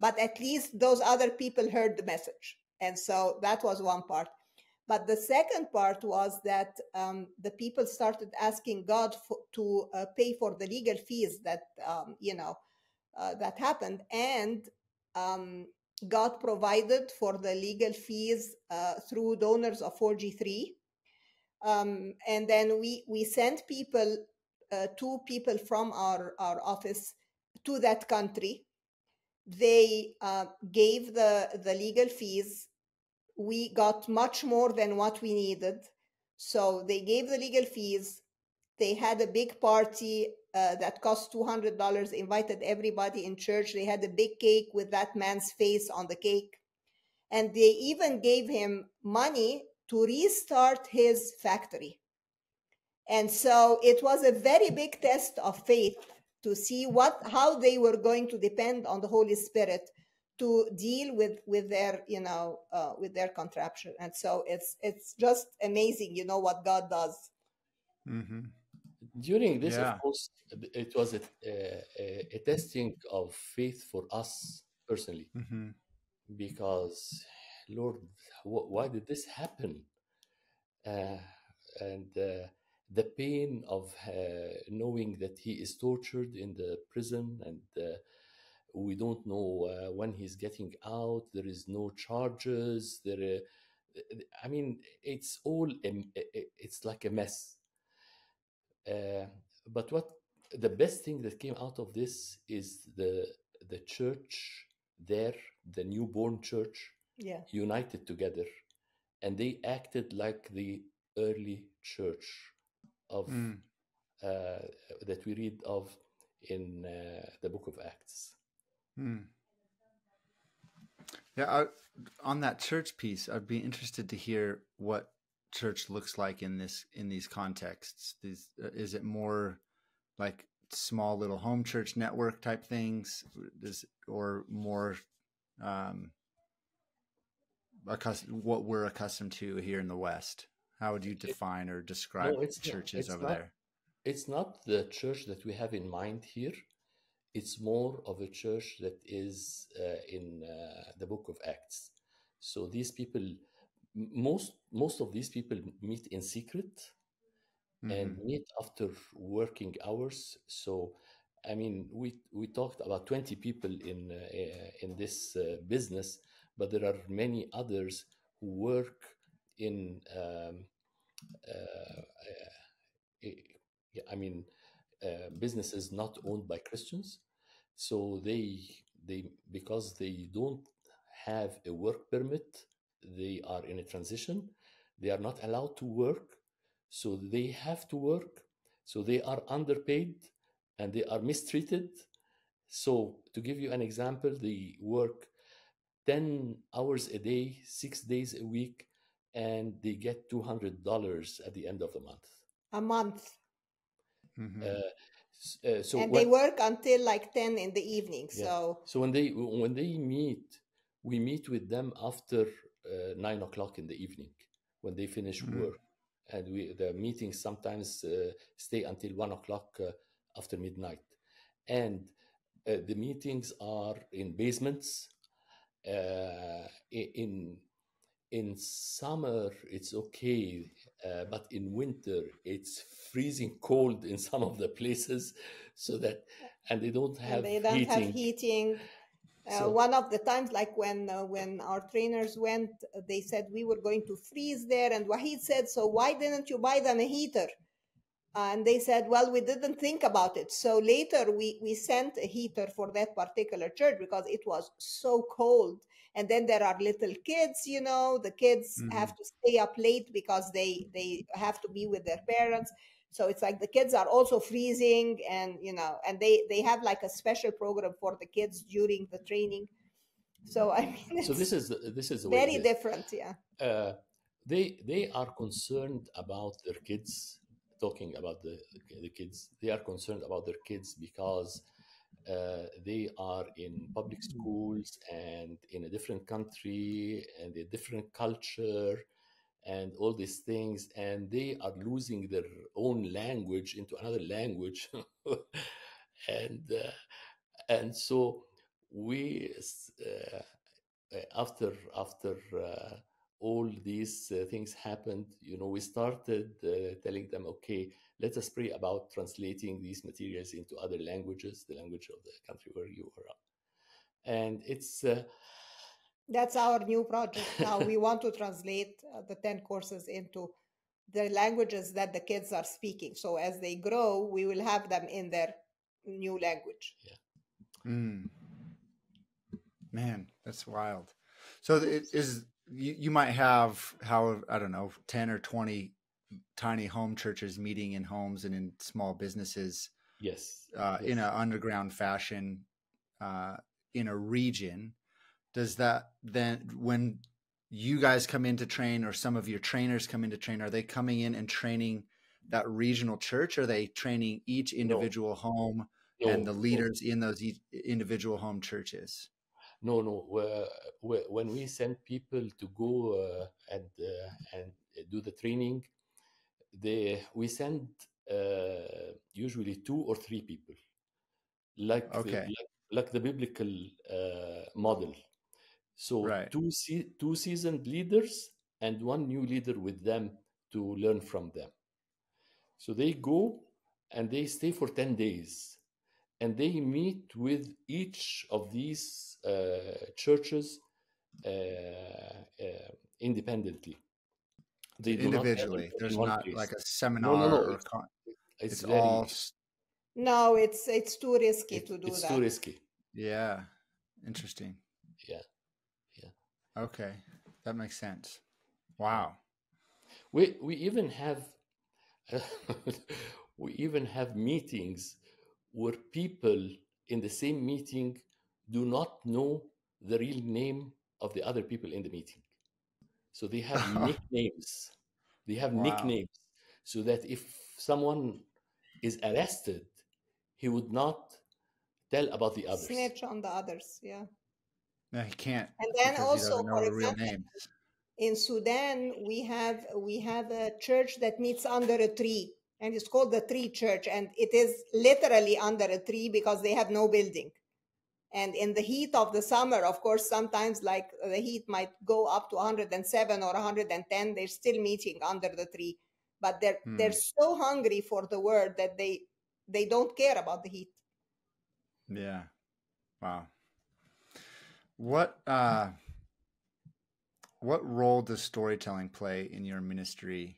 But at least those other people heard the message. And so that was one part. But the second part was that um, the people started asking God for, to uh, pay for the legal fees that, um, you know, uh, that happened. And um, God provided for the legal fees uh, through donors of 4G3. Um, and then we, we sent people, uh, two people from our, our office to that country. They uh, gave the, the legal fees. We got much more than what we needed. So they gave the legal fees. They had a big party uh, that cost $200, invited everybody in church. They had a big cake with that man's face on the cake. And they even gave him money to restart his factory. And so it was a very big test of faith to see what how they were going to depend on the Holy Spirit to deal with with their you know uh, with their contraption and so it's it's just amazing you know what god does
mm-hmm. During this, yeah. of course, it was a, a, a, testing of faith for us personally, mm-hmm. because Lord, wh- why did this happen? Uh, and uh, the pain of uh, knowing that he is tortured in the prison and uh, we don't know uh, when he's getting out. There is no charges. There, I mean, it's all it's like a mess uh, but what the best thing that came out of this is the the church there, the newborn church,
Yeah.
united together, and they acted like the early church of
Mm.
uh, that we read of in uh, the book of Acts.
Hmm. Yeah, I, on that church piece, I'd be interested to hear what church looks like in this in these contexts. These uh, is it more like small little home church network type things, is or more um, accustomed, what we're accustomed to here in the West? How would you define or describe
No, it's not-
churches
it's
over
not-
there?
It's not the church that we have in mind here. It's more of a church that is uh, in uh, the book of Acts. So these people, most most of these people meet in secret and
Mhm.
meet after working hours. So, I mean, we we talked about twenty people in uh, uh, in this uh, business, but there are many others who work in. Um, uh, uh, i- mean, uh, businesses not owned by Christians, so they they because they don't have a work permit, they are in a transition. They are not allowed to work, so they have to work. So they are underpaid and they are mistreated. So to give you an example, they work ten hours a day, six days a week, and they get two hundred dollars at the end of the month.
A month.
Mhm.
Uh, uh, so
and
when-
they work until like 10 in the evening.
Yeah.
So,
So when they when they meet, we meet with them after uh, nine o'clock in the evening when they finish
Mhm.
work, and we the meetings sometimes uh, stay until one o'clock uh, after midnight, and uh, the meetings are in basements. Uh, in in summer it's okay, uh, but in winter it's freezing cold in some of the places, so that and they don't have
and they don't
heating.
have heating. Uh,
So-
one of the times, like when uh, when our trainers went, they said we were going to freeze there, and Wahid said, "So why didn't you buy them a heater?" And they said, "Well, we didn't think about it." So later, we we sent a heater for that particular church because it was so cold. And then there are little kids, you know, the kids have to stay up late because they they have to be with their parents. So it's like the kids are also freezing, and you know, and they they have like a special program for the kids during the training. So I mean,
so this is the- this is the
very different, yeah.
Uh, they they are concerned about their kids. Talking about the the kids, they are concerned about their kids because uh, they are in public schools and in a different country and a different culture and all these things, and they are losing their own language into another language, and uh, and so we uh, uh, after after uh, all these uh, things happened you know we started uh, telling them okay let us pray about translating these materials into other languages the language of the country where you are. And it's
That's our new project. Now we want to translate uh, the 10 courses into the languages that the kids are speaking. So as they grow, we will have them in their new language.
Mm. Man, that's wild. So it is you, you might have how I don't know, 10 or 20 tiny home churches meeting in homes and in small businesses
yes
uh,
yes.
in an underground fashion uh, in a region. Does that then when you guys come in to train or some of your trainers come in to train, are they coming in and training that regional church? Or are they training each individual home
No,
and the
no.
leaders in those individual home churches?
No, no. whe- whe- When we send people to go uh, and uh, and do the training, they we send uh, usually two or three people, like the, like, like the biblical uh, model. So
Right.
two se- two seasoned leaders and one new leader with them to learn from them. So they go and they stay for ten days and they meet with each of these uh, churches uh, uh, independently. They do not
Individually, there's not
place.
like a seminar
no,
or
it's-
con-
It's,
it's
very,
all
No, it's it's too risky
it-
to do
it's
that.
It's too risky.
Yeah. Interesting.
Yeah. Yeah.
Okay. That makes sense. Wow.
We we even have we even have meetings where people in the same meeting do not know the real name of the other people in the meeting. So they have nicknames. They have
Wow.
nicknames so that if someone is arrested, he would not tell about the others.
Snitch on the others. Yeah.
No, he can't.
And then also, for example, in Sudan, we have we have a church that meets under a tree, and it's called the Tree Church, and it is literally under a tree because they have no building. And in the heat of the summer, of course, sometimes like the heat might go up to 107 or 110, they're still meeting under the tree. But they're
Hmm.
they're so hungry for the word that they they don't care about the heat.
Yeah. Wow. What uh what role does storytelling play in your ministry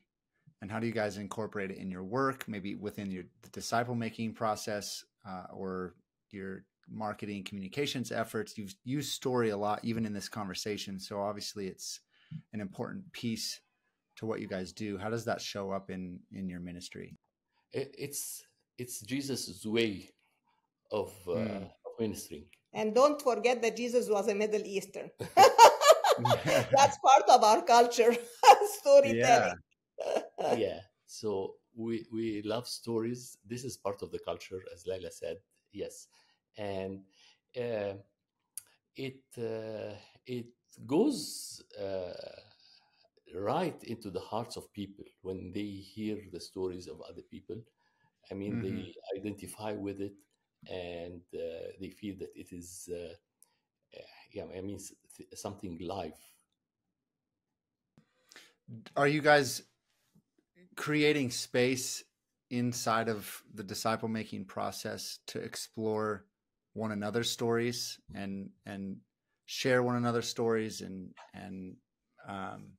and how do you guys incorporate it in your work maybe within your disciple making process uh, or your marketing communications efforts you've used story a lot even in this conversation so obviously it's an important piece to what you guys do how does that show up in in your ministry
It's it's Jesus' way of, uh,
Mm.
of ministering.
And don't forget that Jesus was a Middle Eastern. That's part of our culture, storytelling.
yeah. So we we love stories. This is part of the culture, as Laila said. Yes, and uh, it uh, it goes uh, right into the hearts of people when they hear the stories of other people. I mean,
Mhm.
they identify with it, and uh, they feel that it is. Uh, uh, yeah, I mean, something live.
are you guys creating space inside of the disciple making process to explore one another's stories and and share one another's stories and and um,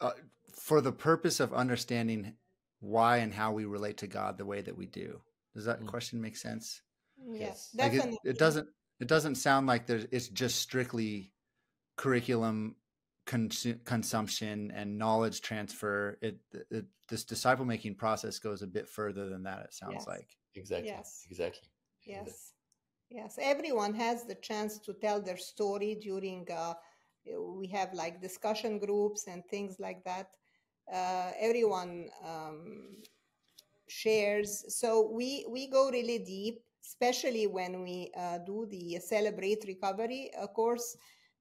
uh, for the purpose of understanding why and how we relate to God the way that we do. Does that
Mm.
question make sense?
Yes,
Like it,
definitely.
it doesn't it doesn't sound like there's it's just strictly curriculum consu- consumption and knowledge transfer it, it this disciple making process goes a bit further than that it sounds
Yes.
like
Exactly.
Yes.
Exactly.
Yes, yes. Everyone has the chance to tell their story during. Uh, we have like discussion groups and things like that. Uh, everyone um, shares, so we we go really deep, especially when we uh, do the celebrate recovery uh, course,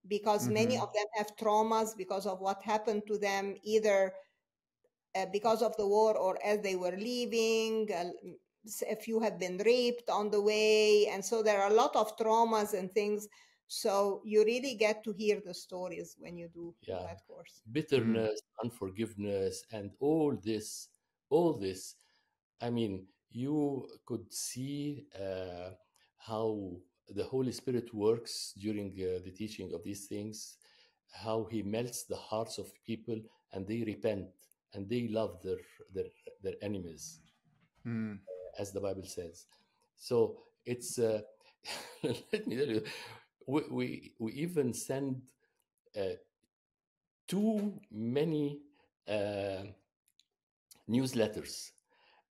because many
Mhm.
of them have traumas because of what happened to them, either uh, because of the war or as they were leaving. Uh, a few have been raped on the way. And so there are a lot of traumas and things. So you really get to hear the stories when you do
Yeah.
that course.
bitterness, unforgiveness, and all this, all this. I mean, you could see uh, how the Holy Spirit works during uh, the teaching of these things, how He melts the hearts of people, and they repent and they love their their their enemies,
Hmm.
as the Bible says. So it's. Uh, let me tell you, we we, we even send. Uh, too many uh, newsletters.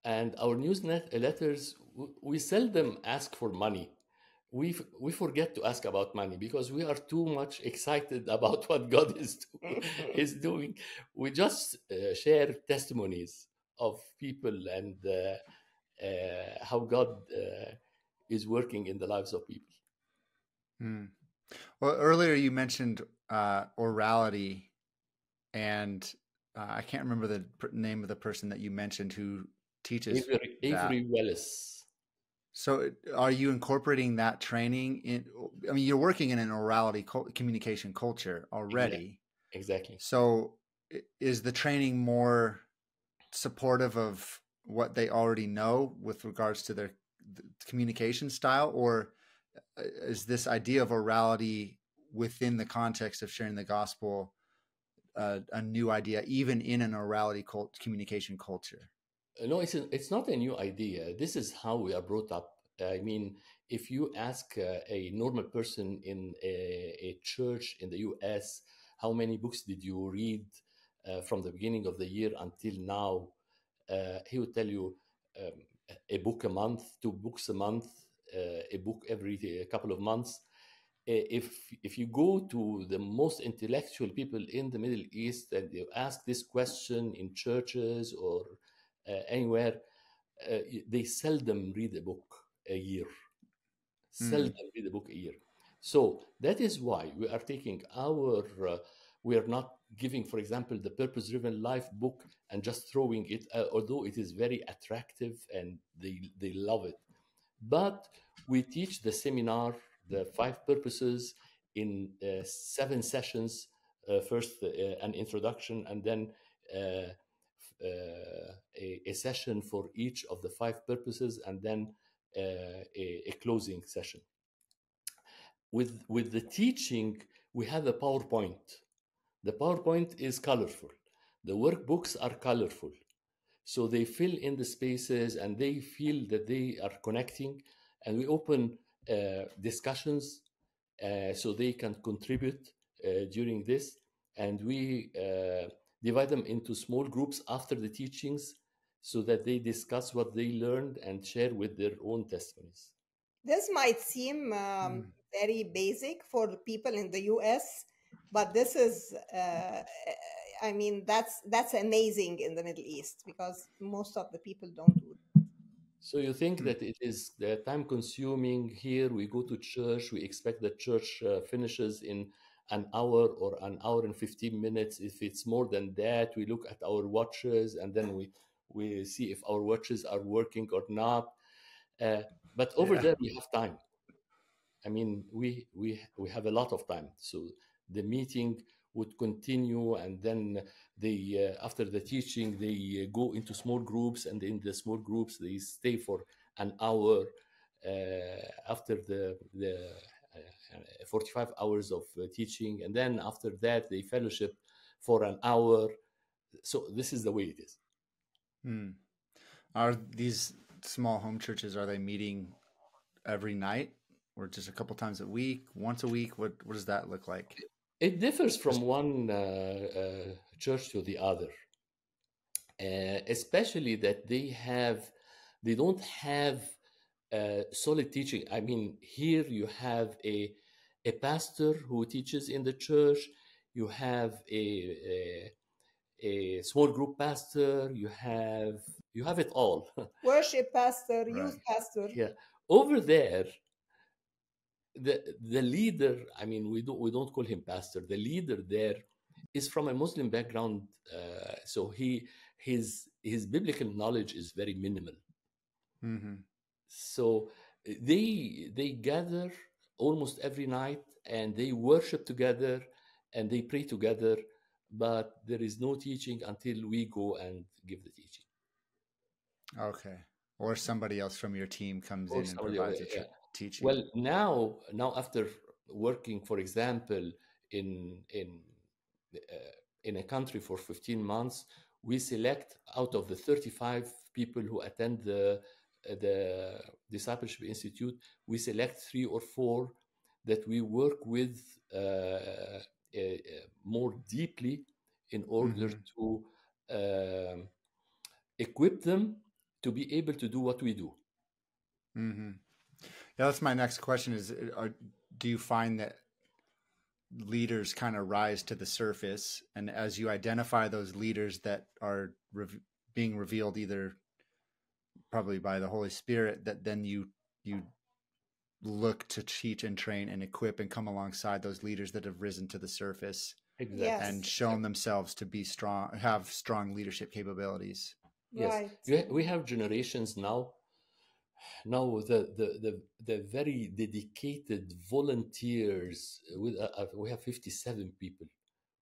And our newsletters we seldom ask for money. We f- we forget to ask about money because we are too much excited about what god is do- is doing. We just uh, share testimonies of people and uh, uh, how god uh, is working in the lives of people
Hmm. well earlier you mentioned uh orality and uh, i can't remember the name of the person that you mentioned who teaches
avery, avery Willis.
So, are you incorporating that training in? I mean, you're working in an orality cul- communication culture already.
exactly
So, is the training more supportive of what they already know with regards to their th- communication style, or is this idea of orality within the context of sharing the gospel uh, a new idea, even in an orality cult- communication culture?
Uh, No, it's, a, it's not a new idea. This is how we are brought up I mean, if you ask uh, a normal person in a, a, church in the US, how many books did you read uh, from the beginning of the year until now? Uh, he would tell you um, a book a month, two books a month, uh, a book every a couple of months. Uh, if if you go to the most intellectual people in the Middle East and you ask this question in churches or uh, anywhere, they seldom read a book a year Hmm. seldom mm. read a book a year. So that is why we are taking our, uh, we are not giving, for example, the purpose driven life book and just throwing it, uh, although it is very attractive and they, they love it. But we teach the seminar, the five purposes, in uh, seven sessions. Uh, first, uh, an introduction, and then uh, a, a session for each of the five purposes, and then a, a closing session. With, with the teaching, we have a PowerPoint. The PowerPoint is colorful. The workbooks are colorful. So they fill in the spaces and they feel that they are connecting. And we open uh, discussions uh, so they can contribute uh, during this. And we uh, divide them into small groups after the teachings so that they discuss what they learned and share with their own testimonies.
This might seem um, mm. very basic for people in the US, but this is, uh, I mean, that's that's amazing in the Middle East because most of the people don't do that.
So you think mm. that it is the time consuming here? We go to church, we expect that church uh, finishes in an hour or an hour and 15 minutes. If it's more than that, we look at our watches and then we we see if our watches are working or not. Uh, but over yeah. there, we have time. I mean, we we we have a lot of time. So the meeting would continue, and then they uh, after the teaching they uh, go into small groups, and in the small groups they stay for an hour. Uh, after the the uh, 45 hours of teaching, and then after that they fellowship for an hour. So this is the way it is.
Hmm. Are these small home churches are they meeting every night or just a couple times a week, once a week? What what does that look like?
It differs from one uh, uh, church to the other, uh, especially that they have they don't have uh, solid teaching. I mean, here you have a a pastor who teaches in the church. You have a, a a small group pastor, you have you have it all.
Worship pastor, right. youth pastor.
Yeah. Over there, the the leader, I mean, we don't we don't call him pastor. The leader there is from a Muslim background, uh, so he his his biblical knowledge is very minimal. Mm-hmm. So they they gather almost every night and they worship together and they pray together but there is no teaching until we go and give the teaching.
Okay. Or somebody else from your team comes or in and provides a yeah. Teaching.
Well, now, now after working, for example, in in uh, in a country for 15 months, we select out of the 35 people who attend the the discipleship institute, we select three or four that we work with uh, uh, uh, more deeply in order mm-hmm. to um, equip them to be able to do what we do.
Mm-hmm. Yeah, that's my next question: Is uh, are, do you find that leaders kind of rise to the surface, and as you identify those leaders that are re- being revealed either probably by the Holy Spirit, that then you you look to teach and train and equip and come alongside those leaders that have risen to the surface exactly. yes. and shown themselves to be strong have strong leadership capabilities
yes right. we have generations now now the the the, the very dedicated volunteers with uh, uh we have 57 people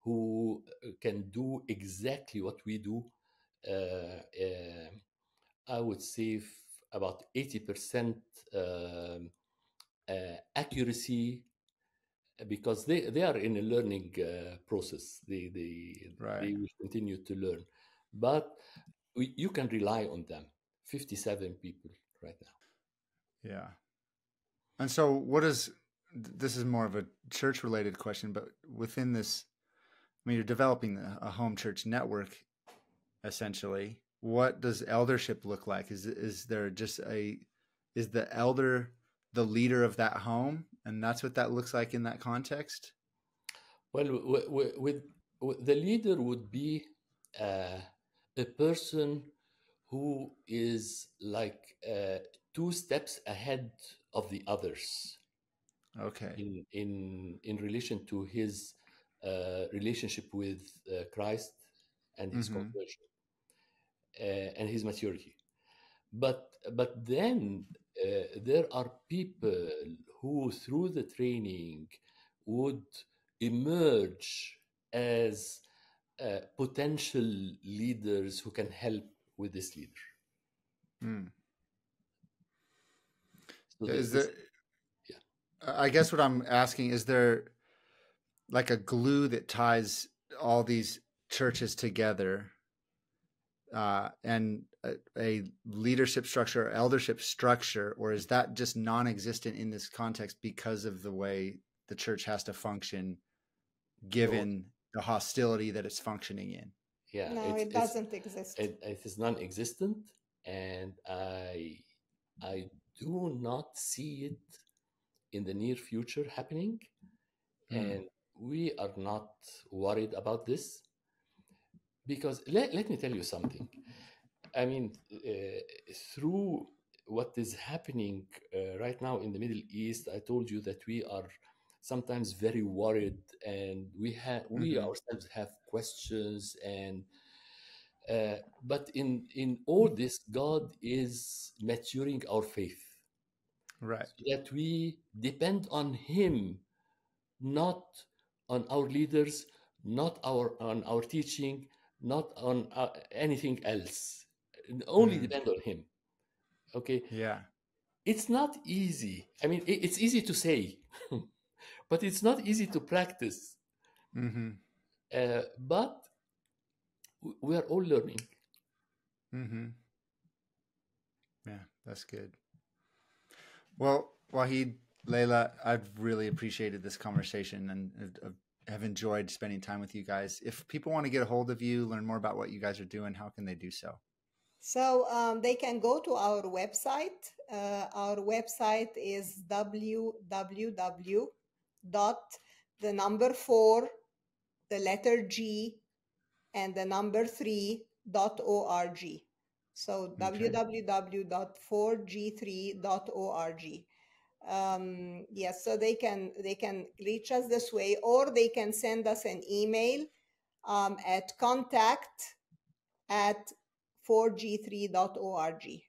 who uh, can do exactly what we do uh, uh, i would say about 80% um, uh, accuracy uh, because they, they are in a learning uh, process. They they, right. they will continue to learn. But we, you can rely on them 57 people right now
Yeah. And so, what is this is more of a church related question, but within this, I mean, you're developing a home church network essentially. What does eldership look like? Is is there just a is the elder the leader of that home, and that's what that looks like in that context?
Well, with, with, with the leader would be uh, a person who is like uh, two steps ahead of the others.
Okay.
In in in relation to his uh, relationship with uh, christ and his mm-hmm. conversion uh, and his maturity. But but then uh, there are people who through the training would emerge as uh, potential leaders who can help with this leader mm.
so is there yeah. I guess what I'm asking is there like a glue that ties all these churches together uh, and a, a, leadership structure or eldership structure, or is that just non existent in this context because of the way the church has to function given the hostility that it's functioning in?
Yeah, no, it doesn't exist.
It, it is non existent, and I, I do not see it in the near future happening. Mm. And we are not worried about this because let, let me tell you something. I mean, uh, through what is happening uh, right now in the Middle East, I told you that we are sometimes very worried and we have we mm-hmm. ourselves have questions and uh, but in in all this god is maturing our faith.
Right.
So that we depend on him not on our leaders not our on our teaching not on uh, anything else. Only mm. depend on him. Okay?
Yeah.
It's not easy. I mean it, it's easy to say but it's not easy to practice mm-hmm. uh, but we are all learning
mm-hmm. yeah that's good well, Wahid, Laila, I've really appreciated this conversation and have enjoyed spending time with you guys. If people want to get a hold of you, learn more about what you guys are doing, how can they do so?
So um, they can go to our website. Uh, our website is www dot the number four, the letter G, and the number three dot org. So okay. www.4g3.org. Um, yes, so they can they can reach us this way, or they can send us an email um, at contact at 4g3.org.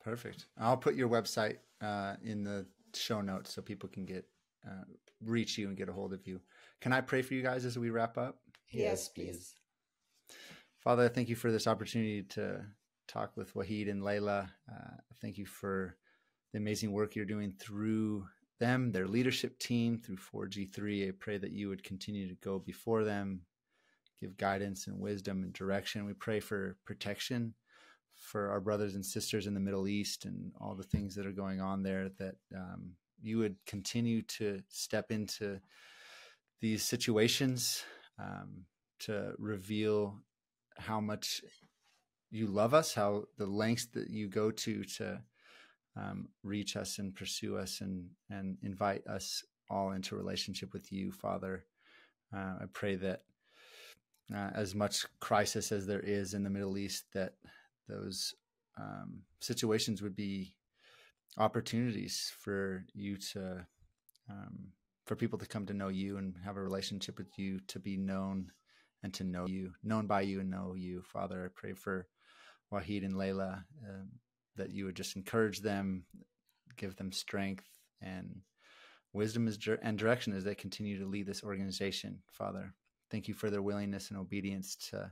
Perfect. I'll put your website uh, in the show notes so people can get uh, reach you and get a hold of you. Can I pray for you guys as we wrap up?
Yes, please.
Father, thank you for this opportunity to talk with Wahid and Laila. Uh, thank you for the amazing work you're doing through them, their leadership team, through 4G3. I pray that you would continue to go before them, give guidance and wisdom and direction. We pray for protection for our brothers and sisters in the Middle East and all the things that are going on there, that um, you would continue to step into these situations um, to reveal how much you love us, how the lengths that you go to to um, reach us and pursue us and and invite us all into relationship with you, Father. Uh, I pray that uh, as much crisis as there is in the Middle East, that those um, situations would be opportunities for you to um, for people to come to know you and have a relationship with you, to be known and to know you, known by you and know you, Father. I pray for Wahid and Laila, um, that you would just encourage them, give them strength and wisdom and direction as they continue to lead this organization, Father. Thank you for their willingness and obedience to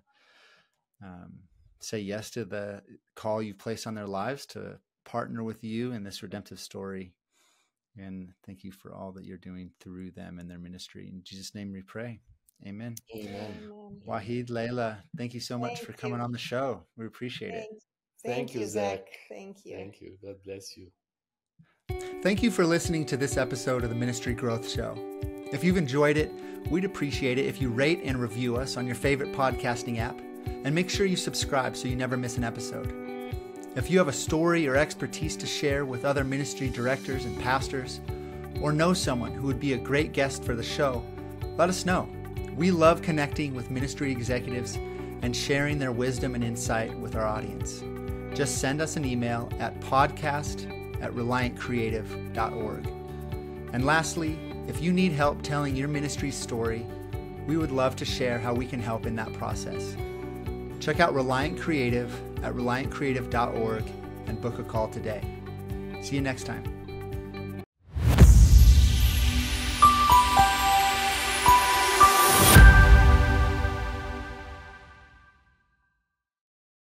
um, say yes to the call you've placed on their lives to partner with you in this redemptive story. And thank you for all that you're doing through them and their ministry. In Jesus' name we pray. Amen.
Amen.
Wahid, Laila, thank you so much thank for coming you. on the show. We appreciate
thank,
it.
Thank, thank you, Zach. Thank you.
Thank you. God bless you.
Thank you for listening to this episode of the Ministry Growth Show. If you've enjoyed it, we'd appreciate it if you rate and review us on your favorite podcasting app, and make sure you subscribe so you never miss an episode. If you have a story or expertise to share with other ministry directors and pastors, or know someone who would be a great guest for the show, let us know. We love connecting with ministry executives and sharing their wisdom and insight with our audience. Just send us an email at podcast at reliantcreative.org. And lastly, if you need help telling your ministry's story, we would love to share how we can help in that process. Check out Reliant Creative at reliantcreative.org and book a call today. See you next time.